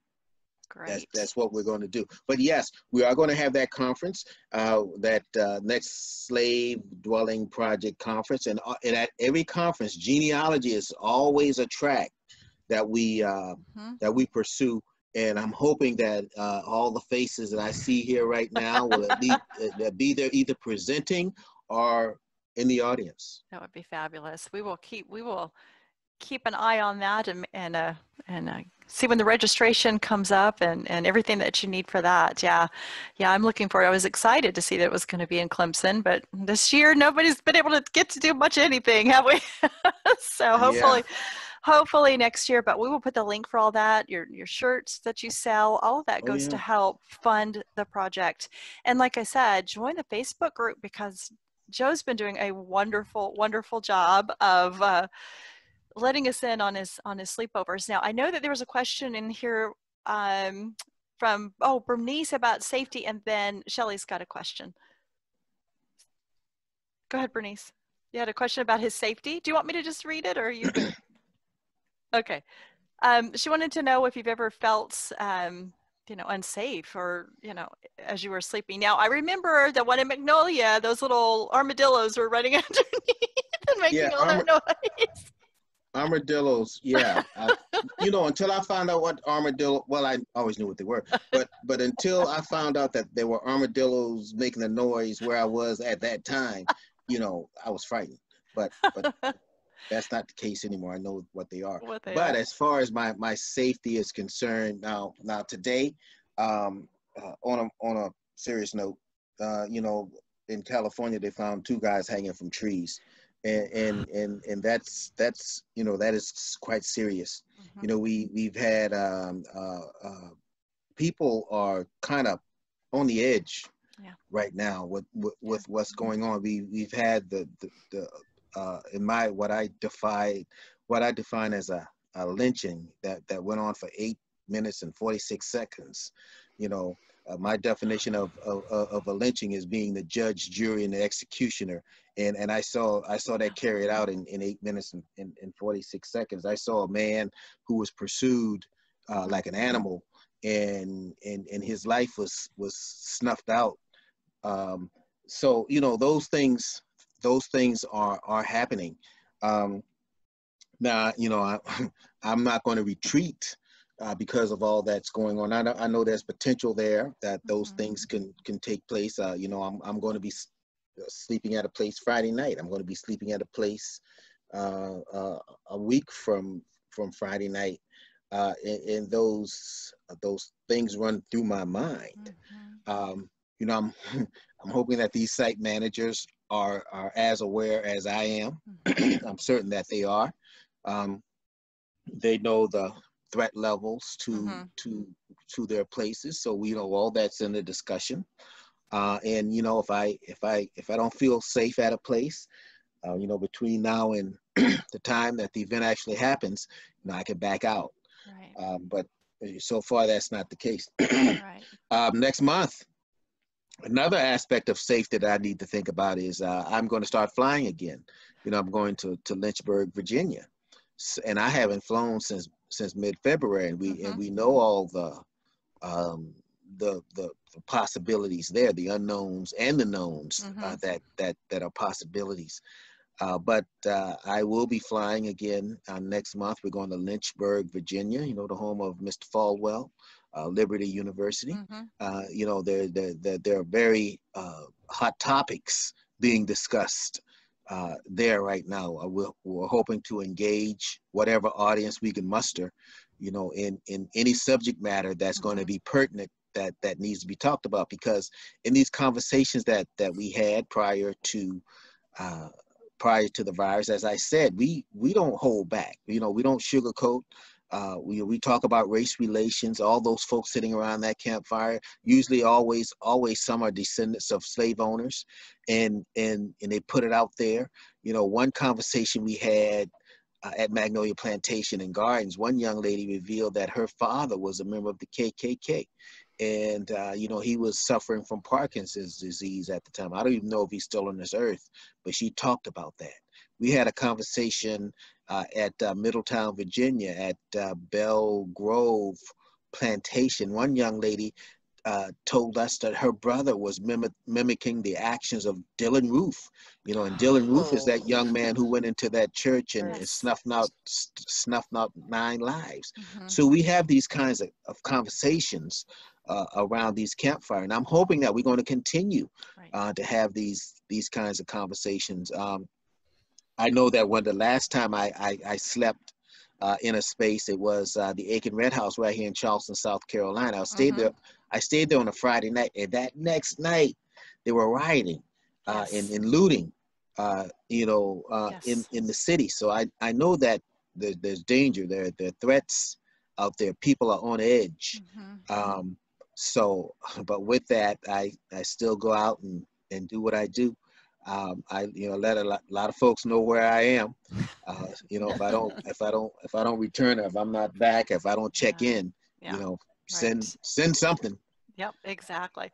Great. That's that's what we're going to do. But yes, we are going to have that conference, uh, that uh, next slave dwelling project conference, and, uh, and at every conference, genealogy is always a track that we uh, Mhm. that we pursue. And I'm hoping that uh, all the faces that I see here right now will at least, uh, be there either presenting or in the audience. That would be fabulous. We will keep we will keep an eye on that and and uh, and uh, see when the registration comes up and and everything that you need for that. Yeah, yeah. I'm looking forward. I was excited to see that it was going to be in Clemson, but this year nobody's been able to get to do much anything, have we? so hopefully. Hopefully next year, but we will put the link for all that, your your shirts that you sell, all of that Oh, goes to help fund the project. And like I said, join the Facebook group because Joe's been doing a wonderful, wonderful job of uh, letting us in on his on his sleepovers. Now, I know that there was a question in here um, from oh Bernice about safety, and then Shelley's got a question. Go ahead, Bernice. You had a question about his safety. Do you want me to just read it, or are you? okay. Um, she wanted to know if you've ever felt um, you know, unsafe or, you know, as you were sleeping. Now, I remember the one in Magnolia, those little armadillos were running underneath and making Yeah, all that noise. Armadillos, yeah. I, you know, until I found out what armadillo, well, I always knew what they were, but but until I found out that there were armadillos making a noise where I was at that time, you know, I was frightened. But but that's not the case anymore. I know what they are. What they but are. as far as my my safety is concerned, now now today, um, uh, on a on a serious note, uh, you know, in California they found two guys hanging from trees, and and and, and that's that's you know that is quite serious. Mhm. You know, we we've had um, uh, uh, people are kind of on the edge Yeah. right now with, with with what's going on. We we've had the the, the uh, in my what I define what I define as a, a lynching that that went on for eight minutes and 46 seconds. You know, uh, my definition of, of of a lynching is being the judge, jury, and the executioner. And and I saw I saw that carried out in, in eight minutes and, and, and 46 seconds. I saw a man who was pursued uh, like an animal, and and and his life was was snuffed out. Um, so you know those things those things are are happening. Um, now you know I, I'm not going to retreat uh, because of all that's going on. I know, I know there's potential there that those Mhm. things can can take place. Uh, you know I'm I'm going to be sleeping at a place Friday night. I'm going to be sleeping at a place uh, uh, a week from from Friday night. Uh, and, and those those things run through my mind Mhm. um, you know, I'm I'm hoping that these site managers are are as aware as I am. I'm certain that they are. Um, they know the threat levels to Mhm. to to their places, so we know all that's in the discussion. Uh, and you know, if I if I if I don't feel safe at a place, uh, you know, between now and the time that the event actually happens, you know, I can back out. Right, Um, but uh, so far, that's not the case. right. um, next month. Another aspect of safety that I need to think about is uh, I'm going to start flying again. You know, I'm going to, to Lynchburg, Virginia, S- and I haven't flown since since mid February, and we Mhm. and we know all the um, the the possibilities there, the unknowns and the knowns uh, Mhm. that that that are possibilities. Uh, but uh, I will be flying again uh, next month. We're going to Lynchburg, Virginia. You know, the home of Mr. Falwell, uh, Liberty University Mhm. uh, you know, there, there, there, there are very uh, hot topics being discussed uh, there right now. Uh, we're, we're hoping to engage whatever audience we can muster, you know, in, in any subject matter that's going to be pertinent that, that needs to be talked about. Because in these conversations that, that we had prior to uh, prior to the virus, as I said, we we don't hold back. You know, we don't sugarcoat. Uh, we we talk about race relations. All those folks sitting around that campfire, usually always always some are descendants of slave owners, and and and they put it out there. You know, one conversation we had uh, at Magnolia Plantation and Gardens, one young lady revealed that her father was a member of the KKK. And, uh, you know, he was suffering from Parkinson's disease at the time. I don't even know if he's still on this earth, but she talked about that. We had a conversation uh, at uh, Middletown, Virginia, at uh, Belle Grove plantation. One young lady uh, told us that her brother was mimic, mimicking the actions of Dylann Roof. You know, and Dylann Roof is that young man who went into that church and, and snuffed out s- snuffed out nine lives. Mhm. So we have these kinds of, of conversations uh, around these campfire, and I'm hoping that we're going to continue uh, to have these these kinds of conversations. Um, I know that when the last time I I, I slept uh, in a space, it was uh, the Aiken-Rhett House right here in Charleston, South Carolina. I stayed Mhm. there. I stayed there on a Friday night, and that next night they were rioting uh, Yes. and, and looting. Uh, you know, uh, in Yes. in the city. So I I know that there, there's danger. There there are threats out there. People are on edge. Mhm. Um, so, but with that, I, I still go out and, and do what I do. Um, I, you know, let a lot, lot of folks know where I am. Uh, you know, if I don't, if I don't, if I don't return, if I'm not back, if I don't check Yeah. in, Yeah. you know, send, Right. send something. Yep, exactly.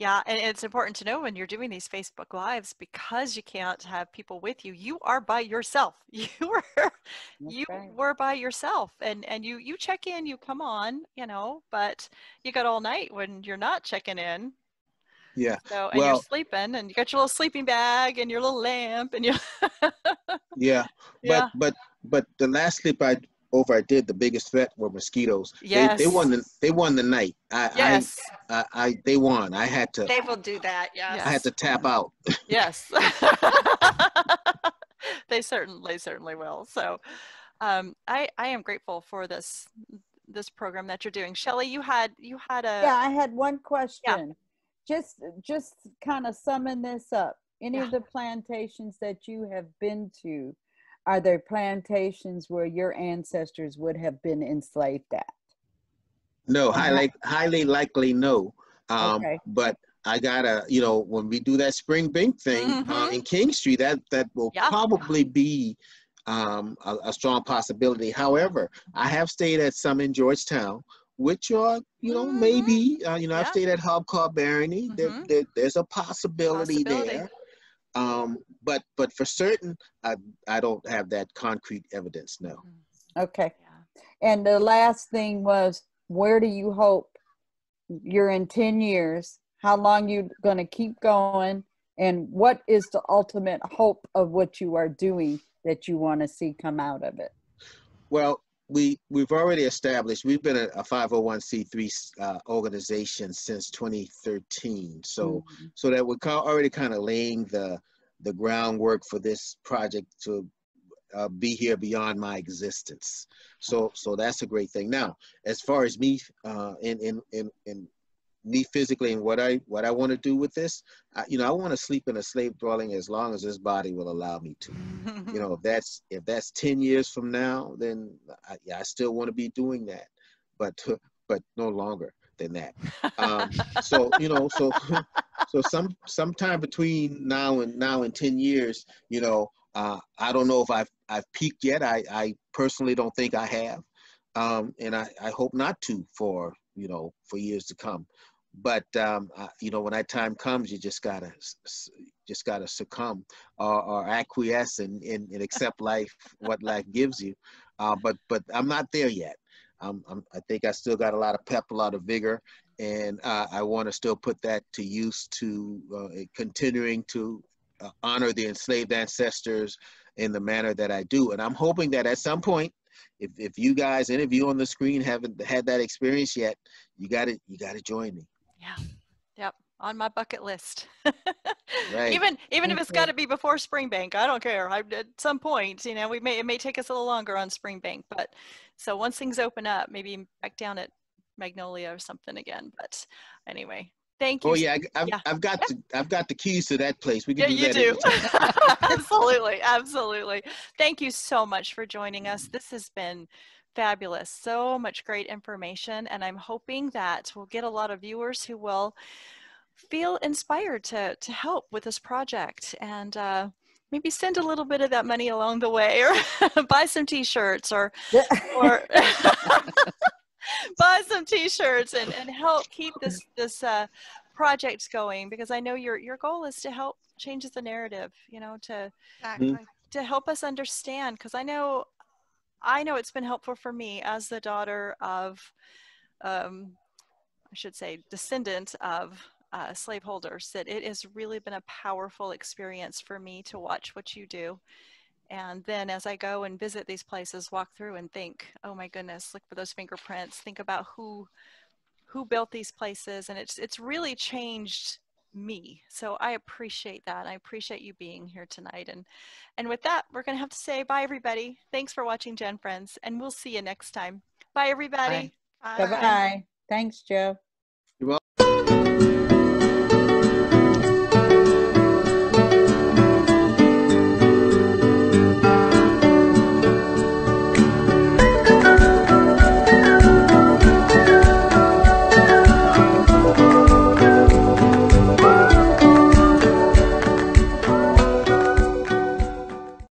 Yeah, and it's important to know when you're doing these Facebook Lives because you can't have people with you. You are by yourself. You are you were by yourself and and you you check in, you come on, you know, but you got all night when you're not checking in. Yeah. So and you're sleeping and you got your little sleeping bag and your little lamp and you Yeah. Yeah. But, but, but the last sleep I over I did, the biggest threat were mosquitoes. Yes. They, they won the, they won the night. I, Yes. I, I, I, they won. I had to, They will do that. Yes. I had to tap out. Yes. they certainly certainly will. So um, I I am grateful for this this program that you're doing. Shelley, you had you had a Yeah, I had one question. Yeah. Just just kind of summing this up. Any Yeah. of the plantations that you have been to, are there plantations where your ancestors would have been enslaved at? No, highly, highly likely no. Um, Okay. But I gotta, you know, when we do that Springbank thing uh, Mhm. in Kingstree, that that will Yeah. probably be um, a, a strong possibility. However, I have stayed at some in Georgetown, which are, you know, Mhm. maybe, uh, you know, I've stayed at Hobcaw Barony. There, Mhm. there, there's a possibility, Possibility. there. Um, but but for certain, I I don't have that concrete evidence. No. Okay. And the last thing was, where do you hope you're in 10 years? How long you going to keep going? And what is the ultimate hope of what you are doing that you want to see come out of it? Well, we we've already established we've been a, a 501c3 uh, organization since 2013. So Mhm. so that we're already kind of laying the the groundwork for this project to uh, be here beyond my existence. So so that's a great thing. Now, as far as me uh, in in in in me physically and what I what I want to do with this, I, you know, I want to sleep in a slave dwelling as long as this body will allow me to. You know if that's if that's 10 years from now then i, yeah, I still want to be doing that but but no longer than that. Um, so you know so so some sometime between now and now and 10 years you know uh, i don't know if i've i've peaked yet. I i personally don't think i have. Um, and i i hope not to for you know for years to come but um, I, you know when that time comes you just gotta just gotta succumb or, or acquiesce and, and, and accept life what life gives you. Uh, but but i'm not there yet. Um, I'm, i think i still got a lot of pep a lot of vigor and uh, i want to still put that to use to uh, continuing to uh, honor the enslaved ancestors in the manner that i do. And i'm hoping that at some point if, if you guys any of you on the screen haven't had that experience yet you got to you got to join me Yeah. Yep. On my bucket list. Right. Even even if it's got to be before Springbank, I don't care. I, at some point, you know, we may it may take us a little longer on Springbank, but so once things open up, maybe back down at Magnolia or something again. But anyway, thank you. oh yeah I, I've, Yeah. I've got the, i've got the keys to that place we Yeah, can do you that do. absolutely, absolutely. Thank you so much for joining us. This has been fabulous. So much great information, and I'm hoping that we'll get a lot of viewers who will feel inspired to to help with this project and. Uh, Maybe send a little bit of that money along the way, or buy some T-shirts, or or buy some t-shirts and, and help keep this this uh, project going because I know your your goal is to help change the narrative, you know, to Exactly. to help us understand because I know I know it's been helpful for me as the daughter of um, I should say, descendant of uh, slaveholders, that it has really been a powerful experience for me to watch what you do. And then as I go and visit these places, walk through and think, oh my goodness, look for those fingerprints. Think about who who built these places, and it's it's really changed me. So I appreciate that. I appreciate you being here tonight. And and with that, we're gonna have to say bye everybody. Thanks for watching Gen Friends, and we'll see you next time. Bye everybody. Bye. Bye bye. Thanks, Joe. You're welcome.